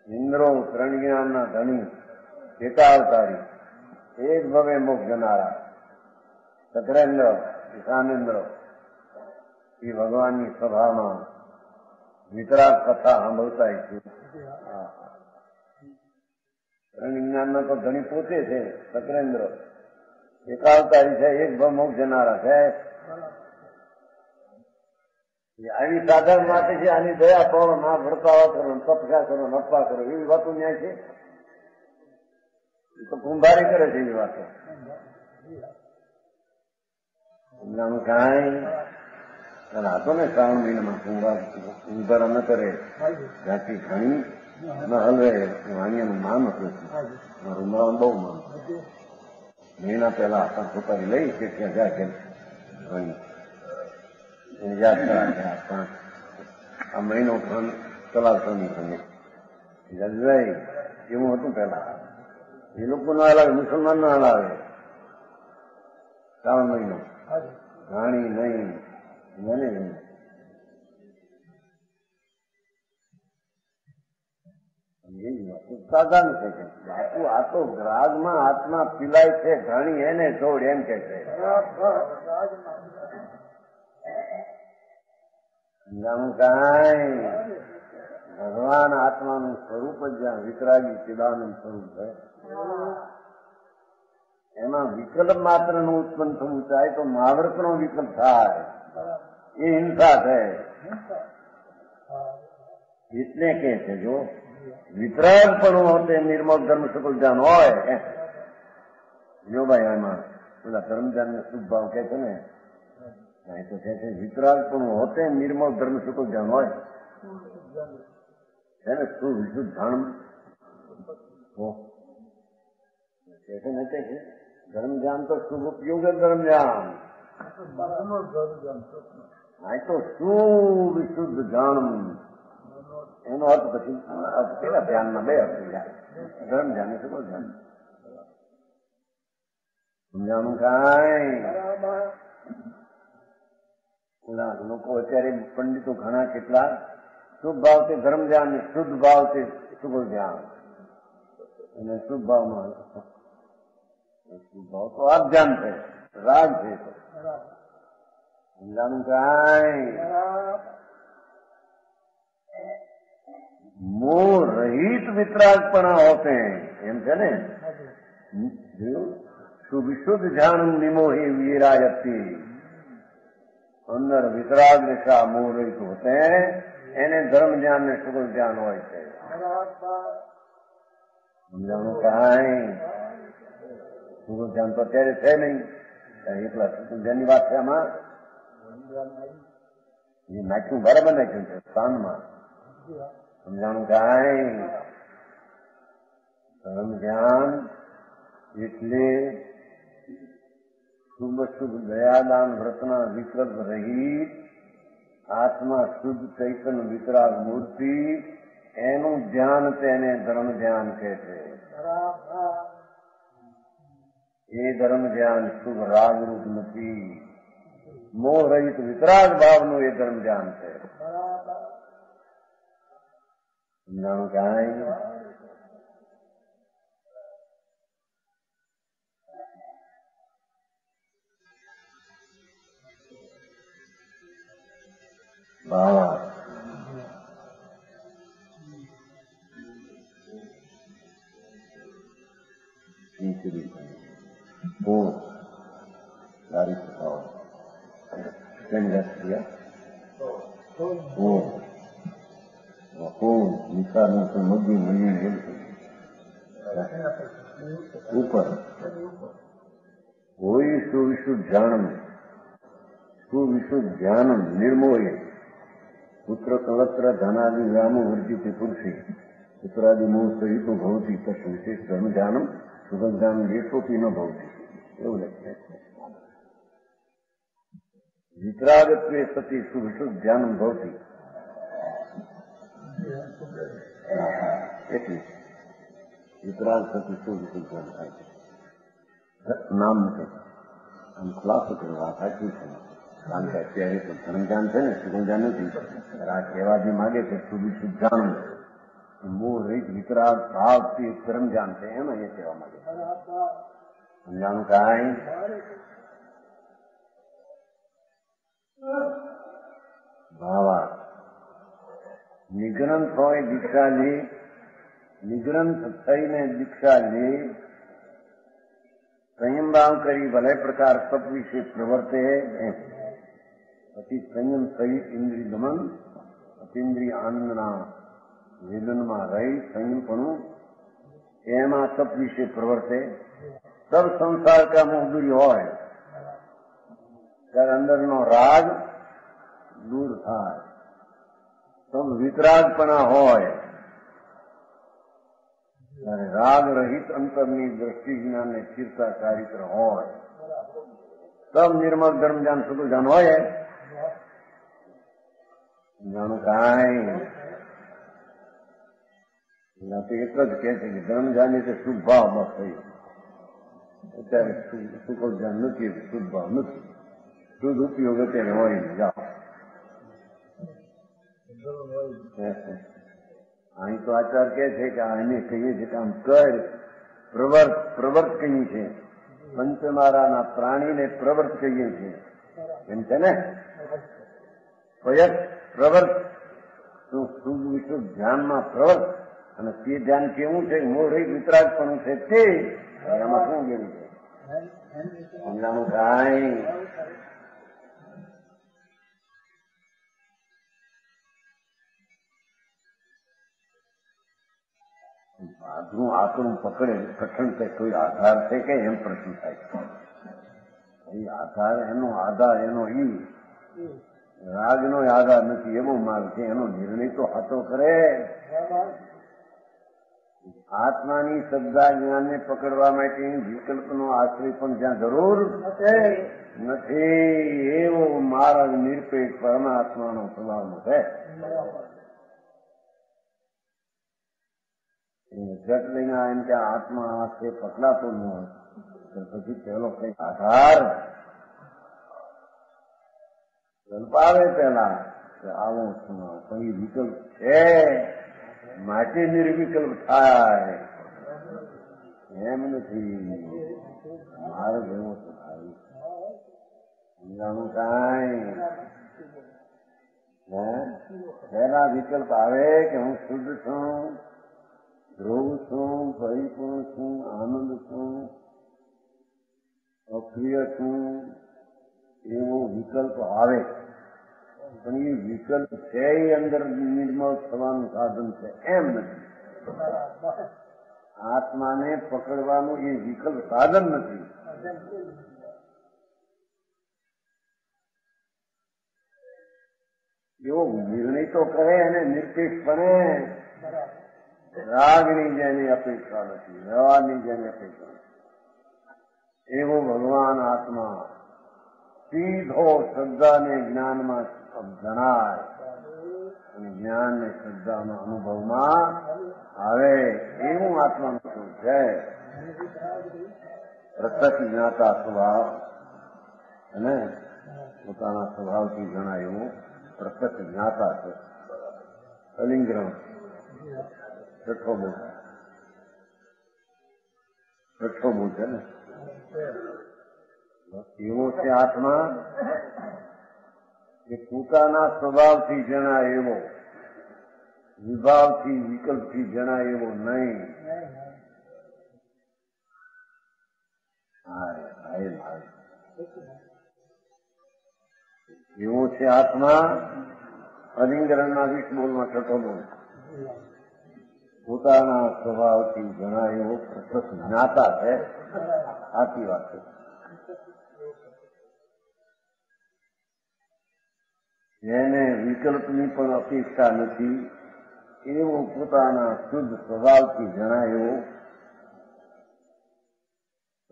Speaker 2: ઇન્દ્રો ત્રણ જ્ઞાનના ધણી એકાવતારી એક ભવે મુખ જનારા સકરેન્દ્ર ઈશાનેન્દ્ર એ ભગવાનની સભામાં વિતરાગ કથા સાંભળતા છે ત્રણ જ્ઞાનના તો ધણી પોતે છે સકરેન્દ્ર એકાવતારી છે એક ભમુખ જનારા છે આવી સાધન માટે છે આની દયા કરો ના વર્તાવા કરો તપસ્યા કરો નફા કરો એવી વાતો ન્યાય છે એ તો કુંભારી કરે છે એવી વાતો સમજાણું કાંઈ અને આ તો ને શ્રાવણ મહિનામાં કુંભાર કુંભાર ન કરે જાતિ ઘણી ન હલવે વાણિયાનું માન હતું મારું ઉમરામાં બહુ માન mâna pe la asta, 100 de lei, cred că avea gen în, în viața de asta. Am mâna în celălalt mic în mic. जल जाए ये मुहूर्त पहला ये लोग को ना लागे मुसलमान ना लागे सावन महीनों रानी नहीं मैंने नहीं સાધારણ છે કે બાપુ આ તો ગ્રાગમાં આત્મા પીલાય છે ઘાણી એને છોડ એમ કે છે સમજાણું કાંઈ ભગવાન આત્માનું સ્વરૂપ જ જ્યાં વિતરાગી ચિદાનંદ સ્વરૂપ છે એમાં વિકલ્પ માત્ર નું ઉત્પન્ન થવું ચાહે તો મહાવ્રત નો વિકલ્પ થાય એ હિંસા છે એટલે કે છે જો વિતરાગ પણ હોતે નિર્મળ ધર્મ સકલ ધ્યાન હોય જો ભાઈ એમાં પેલા ધર્મધ્યાન ને શુભ ભાવ કે છે ને એ તો કહે છે વિતરાગ પણ હોતે નિર્મળ ધર્મ સકલ ધ્યાન હોય છે ને શું વિશુદ્ધ ધર્મ કે છે ને કે છે ધર્મ ધ્યાન તો શુભ ઉપયોગ ધર્મ ધ્યાન આ તો શું વિશુદ્ધ જાણ એનો અર્થ પછી અર્થ પેલા ધ્યાનમાં બે અર્થ જાય ધર્મ ધ્યાન એટલે કોઈ ધ્યાન સમજાણું કાંઈ ઓલા લોકો અત્યારે પંડિતો ઘણા કેટલા શુભ ભાવથી ધર્મ ધ્યાન ને શુદ્ધ ભાવથી શુભ ધ્યાન અને શુભ ભાવમાં શુભ ભાવ તો આ ધ્યાન છે રાગ છે સમજાણું કાંઈ મોહ રહિત વિતરાગપણા હોતે એમ છે ને સુવિશુદ્ધ ધ્યાન નિમોહી વીરાયતી અંદર વિતરાગ નિશા મોહ રહિત હોતે એને ધર્મ જ્ઞાન ને સુગલ જ્ઞાન હોય છે સમજાણું કાંઈ સુગલ જ્ઞાન તો અત્યારે છે નહીં એકલા સુગલ જ્ઞાનની વાત છે આમાં એ નાખ્યું બરાબર નાખ્યું છે સ્થાનમાં સમજાણું કાંઈ ધર્મ ધ્યાન એટલે શુભ શુભ દયાદાન વ્રતના વિકલ્પ રહિત આત્મા શુદ્ધ ચૈતન્ય વિતરાગ મૂર્તિ એનું ધ્યાન તેને ધર્મ ધ્યાન કહે છે એ ધર્મ ધ્યાન શુભ રાગરૂપ નથી મોહ રહિત વિતરાગ ભાવનું એ ધર્મ ધ્યાન છે समझाणु क्या आएगी वाह तीसरी पूर्ण नारी स्वभाव संघर्ष किया पूर्ण वो विचारों से मध्य मनी बोलते ऊपर वही सुविशुद्ध ज्ञान में सुविशुद्ध ज्ञान निर्मोहे पुत्र कलत्र धनादि व्यामो वर्जित पुरुषे पुत्रादि मोह सहित तो भवती तस् विशेष धर्म ज्ञानम सुगम ज्ञान येषोपी न भवती એવું લખે વિતરાગત્વે સતી સુવિશુદ્ધ જ્ઞાન ભવતી It is. Uttarastra Krishna नाम में हम खुलासा करवा था ठीक है काम का अत्यारे तो धर्म जानते ना सुगम जाने की राज सेवा जी मांगे तो सुबह सुख जान वो रित विकराल भाव से धर्म जानते हैं ना ये सेवा मांगे हम जान कहा है भावा ભાવા નિગ્રંથ હોય દીક્ષા લે નિગ્રંથ થઈને દીક્ષા લે સંયમ ભાવ કરી ભલે પ્રકાર તપ વિશે પ્રવર્તે એમ પછી સંયમ સહિત ઇન્દ્રિય દમન અતિન્દ્રિય આનંદના વેદનમાં રહી સંયમપણું એમાં તપ વિશે પ્રવર્તે સબ સંસાર કા મોહદુરી હોય ત્યારે અંદરનો રાગ દૂર થાય સબ વિતરાગપણા હોય ત્યારે રાગ રહિત અંતરની દ્રષ્ટિ જ્ઞાન ને સ્થિરતા ચારિત્ર હોય સબ નિર્મલ ધર્મ જ્ઞાન શુદ્ધ જ્ઞાન હોય જાણું કાંઈ એના તો એક જ કહે છે કે ધર્મ જાણી તે શુભ ભાવ બસ થયું અત્યારે સુખ ધ્યાન નથી શુદ્ધ ભાવ નથી શુદ્ધ ઉપયોગ અત્યારે હોય નહીં જાઓ અહીં તો આચાર કે છે કે એને કહીએ છીએ કે આમ કર પ્રવર્ત પ્રવર્ત કહીએ છીએ પંચમારાના પ્રાણીને પ્રવર્ત કહીએ છીએ એમ છે ને? પ્રયત પ્રવર્ત. શું શુભ વિશુદ્ધ ધ્યાનમાં પ્રવર્ત? અને તે ધ્યાન કેવું છે? મોઢી વિતરાગ પણ છે તે. એમાં શું કેવું છે? સમજાણું કાંઈ આજનું આંકડું પકડે કઠણ કે કોઈ આધાર છે કે એમ પ્રશ્ન થાય એ આધાર એનો આધાર એનો ઈ રાગનો આધાર નથી એવો માર્ગ છે એનો નિર્ણય તો હાથો કરે આત્માની શ્રદ્ધા જ્ઞાનને પકડવા માટે વિકલ્પનો આશ્રય પણ જ્યાં જરૂર નથી એવો માર્ગ નિરપેક્ષ પરમાત્માનો સ્વભાવનો છે જટ લઈને એમ કે આત્મા હાથે પકડાતો ન હોય તો પછી પેલો કઈક આધાર કલ્પાવે પેલા કે આવો છું કઈ વિકલ્પ છે માટે નિર્વિકલ્પ થાય એમ નથી માર્ગ એવો તો થાય સમજાણું કાંઈ હે પેલા વિકલ્પ આવે કે હું શુદ્ધ છું ધ્રુવ છું પરિપૂર્ણ છું આનંદ છું અપ્રિય છું એવો વિકલ્પ આવે પણ એ વિકલ્પ છે એ અંદર નિર્મળ થવાનું સાધન છે એમ નથી આત્માને પકડવાનું એ વિકલ્પ સાધન નથી એવો નિર્ણય તો કરે અને નિર્પેક્ષપણે રાગની જેની અપેક્ષા નથી વ્યવહારની જેની અપેક્ષા નથી એવો ભગવાન આત્મા સીધો શ્રદ્ધાને જ્ઞાનમાં જણાય અને જ્ઞાન ને શ્રદ્ધાના અનુભવમાં આવે એવું આત્માનું શું છે પ્રત્યક્ષ જ્ઞાતા સ્વભાવ અને પોતાના સ્વભાવથી જણાય એવું પ્રત્યક્ષ જ્ઞાતા છે અલિંગ્રહ છઠ્ઠો બોલ છઠ્ઠો બોલ છે ને એવો છે આત્મા કે પોતાના સ્વભાવથી જણાય એવો વિભાવથી વિકલ્પથી જણાય એવો નહીં હાય હાય હાય એવો છે આત્મા અલિંગરણના વીસ બોલમાં છઠ્ઠો બોલ પોતાના સ્વભાવથી જણાય એવો પ્રત્યક્ષ જ્ઞાતા છે સાચી વાત છે જેને વિકલ્પની પણ અપેક્ષા નથી એવો પોતાના શુદ્ધ સ્વભાવથી જણાય એવો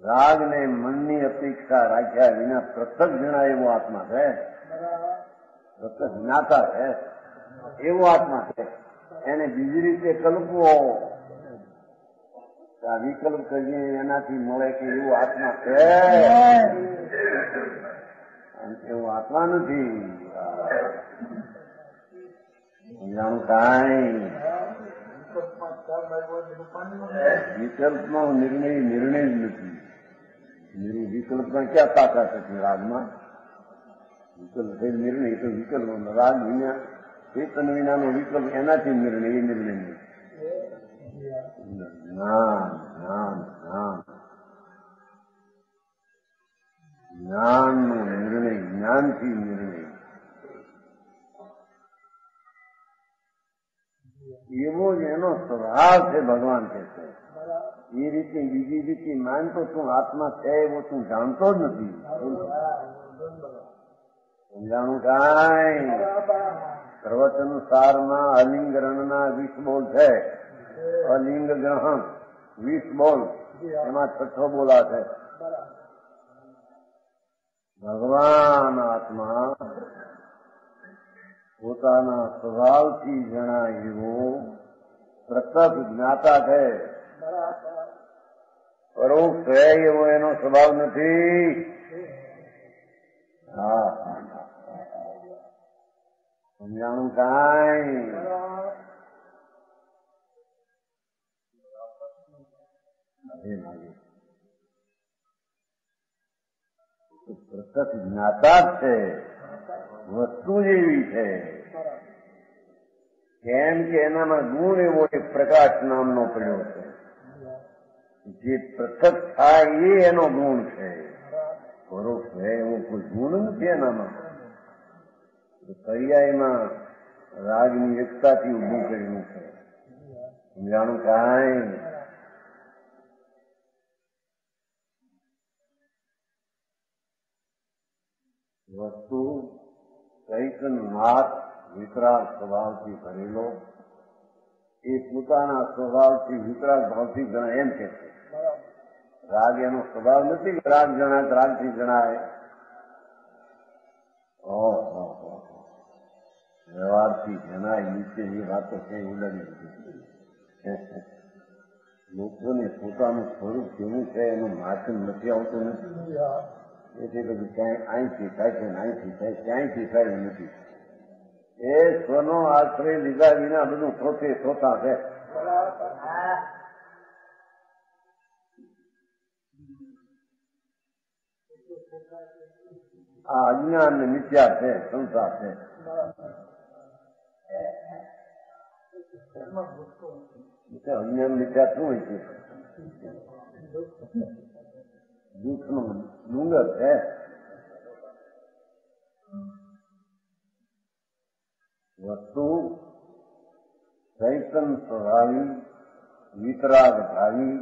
Speaker 2: રાગ ને મનની અપેક્ષા રાખ્યા વિના પ્રત્યક્ષ જણાય એવો આત્મા છે પ્રત્યક્ષ જ્ઞાતા છે એવો આત્મા છે એને બીજી રીતે કલ્પવો આ વિકલ્પ કરીએ એનાથી મળે કે એવું આત્મા છે એવું આત્મા નથી જાણું કાંઈ વિકલ્પમાં નિર્ણય નિર્ણય જ નથી વિકલ્પમાં ક્યાં તાકાત હતી રાગમાં વિકલ્પ થઈ નિર્ણય તો વિકલ્પ રાગ વિના ચેતન વિનાનો વિકલ્પ એનાથી નિર્ણય એ નિર્ણય નહીં જ્ઞાન જ્ઞાન જ્ઞાન જ્ઞાનનો નિર્ણય જ્ઞાનથી નિર્ણય એવો જ એનો સ્વભાવ છે ભગવાન કે છે એ રીતે બીજી રીતે માનતો તું આત્મા છે એવો તું જાણતો જ નથી સમજાણું કાંઈ પ્રવચન સારમાં અલિંગરણના વીસ બોલ છે અલિંગ ગ્રહણ વીસ બોલ એમાં છઠ્ઠો બોલા છે ભગવાન આત્મા પોતાના સ્વભાવથી જણાય એવો પ્રત્યક્ષ જ્ઞાતા છે પરોક્ષ છે એવો એનો સ્વભાવ નથી હા સમજાણું કાંઈ પ્રત્યક્ષ જ્ઞાતા જ છે વસ્તુ જ એવી છે કેમ કે એનામાં ગુણ એવો એક પ્રકાશ નામનો પડ્યો છે જે પ્રત્યક્ષ થાય એ એનો ગુણ છે પરોક્ષ છે એવો કોઈ ગુણ નથી એનામાં પર્યાયમાં રાગની એકતાથી ઉભું કર્યું છે સમજાણું કાંઈ વસ્તુ ચૈતન નાથ વિતરાગ સ્વભાવથી ભરેલો એ પોતાના સ્વભાવથી વિતરાગ ભાવથી જણાય એમ કે છે રાગ એનો સ્વભાવ નથી કે રાગ જણાય રાગથી જણાય ઓહો વ્યવહારથી જણાય નીચેની વાતો છે ઉડાડી દીધી લોકોને પોતાનું સ્વરૂપ કેવું છે એનું માચન નથી આવતું નથી એટલે બધું ક્યાંય અહીંથી થાય છે ને અહીંથી થાય ક્યાંયથી થાય નથી એ સ્વનો આશ્રય લીધા વિના બધું પોતે પોતા છે આ અજ્ઞાન ને મિથ્યા છે સંસાર છે અજ્ઞાન મિથ્યા શું હોય છે દુઃખનો ડુંગર છે વસ્તુ ચૈતન સ્વભાવી વિતરાગ ભાવી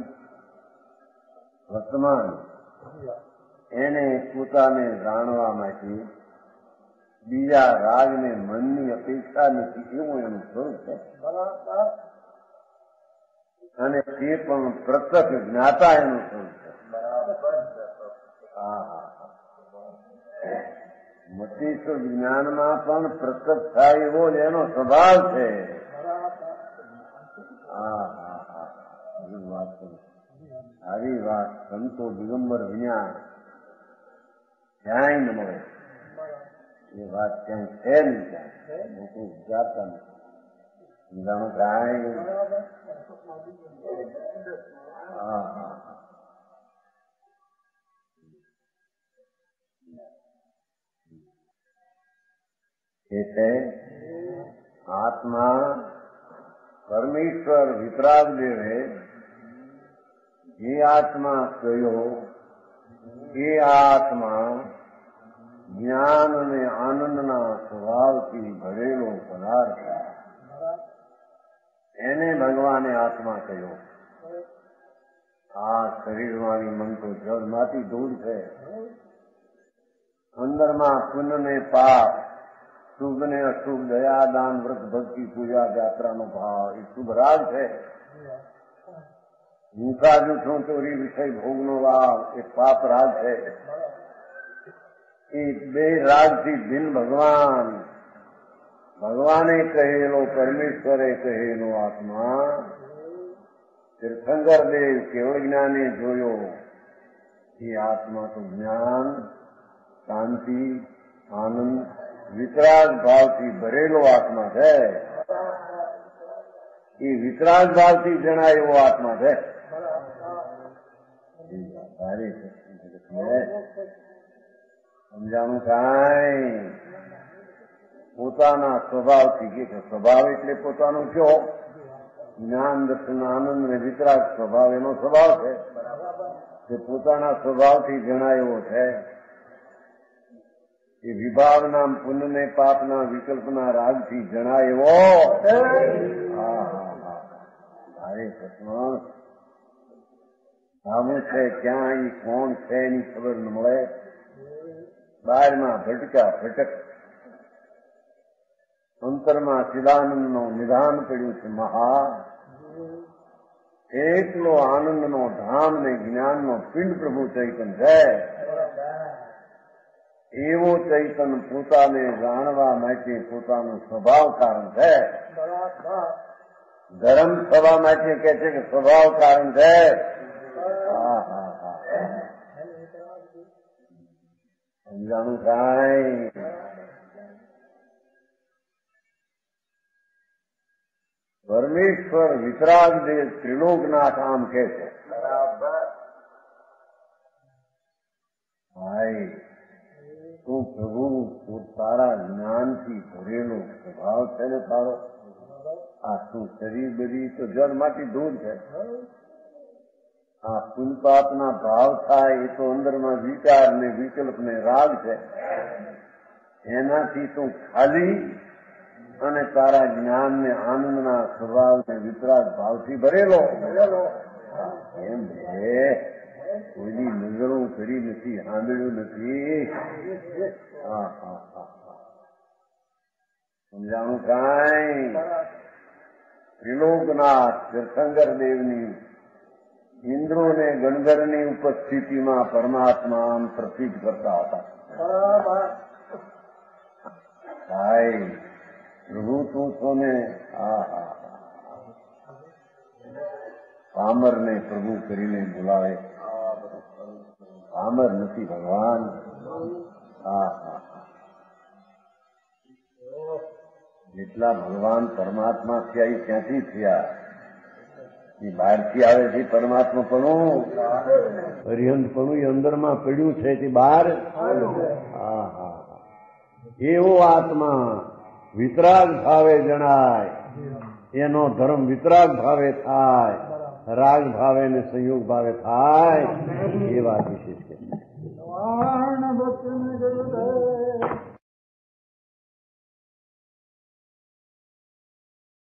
Speaker 2: વર્તમાન એને પોતાને જાણવા માટે બીજા રાગને મનની અપેક્ષા નથી એવું એનું સ્વરૂપ છે અને તે પણ પ્રત્યક્ષ જ્ઞાતા એનું સ્વરૂપ છે હા હા હા મતીશ્વર જ્ઞાનમાં પણ પ્રત્યક્ષ થાય એવો જ એનો સ્વભાવ છે હા હા હા આવી વાત કરું આવી વાત સંતો દિગંબર વિના ક્યાંય ન મળે ये बात कहीं फैल जाए उनको जाता नहीं। जीवाणु कहाँ है हाँ हाँ। कैसे? आत्मा परमेश्वर विप्रावदेव है। ये आत्मा कहो ये आत्मा આત્મા જ્ઞાન અને આનંદના સ્વભાવથી ભરેલો પદાર્થ એને ભગવાને આત્મા કહ્યો આ શરીરમાંની મન તો જળમાંથી દૂર છે અંદરમાં પુણ્ય ને પાપ શુભ ને અશુભ દયા દાન વ્રત ભક્તિ પૂજા યાત્રાનો ભાવ એ શુભ રાગ છે હિંસા જૂઠું ચોરી વિષય ભોગનો ભાવ એ પાપ રાગ છે એ બે રાગથી ભિન્ન ભગવાન ભગવાને કહેલો પરમેશ્વરે કહેલો આત્મા તીર્થંકર દેવ કેવળ જ્ઞાને જોયો એ આત્મા તો જ્ઞાન શાંતિ આનંદ વિતરાગ ભાવથી ભરેલો આત્મા છે એ વિતરાગ ભાવથી જણાય એવો આત્મા છે સારી છે સમજાણું કાંઈ પોતાના સ્વભાવથી કે છે સ્વભાવ એટલે પોતાનો કયો જ્ઞાન દર્શન આનંદ અને વિતરાગ સ્વભાવ એનો સ્વભાવ છે તે પોતાના સ્વભાવથી જણાયો છે એ વિભાવના પુણ્ય ને પાપના વિકલ્પના રાગથી જણાય એવો હા હા હા ભારે સત્સંગ સામું છે ક્યાં એ કોણ છે એની ખબર ન મળે બહારમાં ભટકા ભટક અંતરમાં ચિદાનંદનો નિધાન પડ્યું છે મહા એટલો આનંદનો ધામ ને જ્ઞાનનો પિંડ પ્રભુ ચૈતન છે એવો ચૈતન પોતાને જાણવા માટે પોતાનું સ્વભાવ કારણ છે ધર્મ સભા માટે કે છે કે સ્વભાવ કારણ છે સમજાણું કાંઈ પરમેશ્વર વિતરાગ દેવ ત્રિલોકનાથ આમ કે છે ભાઈ તું પ્રભુ તારા જ્ઞાનથી ભરેલો સ્વભાવ છે ને તારો આ તું શરીર બધી તો જળમાંથી દૂર છે આ પુલપાપના ભાવ થાય એ તો અંદરમાં વિચાર ને વિકલ્પ ને રાગ છે એનાથી તું ખાલી અને તારા જ્ઞાન ને આનંદના સ્વભાવ ને વિતરાગ ભાવથી ભરેલો એમ છે કોઈની નજરો કરી નથી સાંભળ્યું નથી હા હા હા હા સમજાણું કાંઈ ત્રિલોકનાથ તીર્થંકર દેવની ઇન્દ્રો ને ગણધરની ઉપસ્થિતિમાં પરમાત્મા આમ પ્રતીત કરતા હતા ભાઈ પ્રભુ તું છો ને હા હા પામર ને પ્રભુ કરીને બોલાવે પામર નથી ભગવાન હા હા જેટલા ભગવાન પરમાત્મા થયા એ ક્યાંથી થયા એ બહારથી આવે છે પરમાત્મા પણ અરિહંત પણ એ અંદરમાં પડ્યું છે, તે બહાર. હા હા એવો આત્મા વિતરાગ ભાવે જણાય. એનો ધર્મ વિતરાગ ભાવે થાય. રાગ ભાવે ને સંયોગ ભાવે થાય. એ વાત વિશેષ કે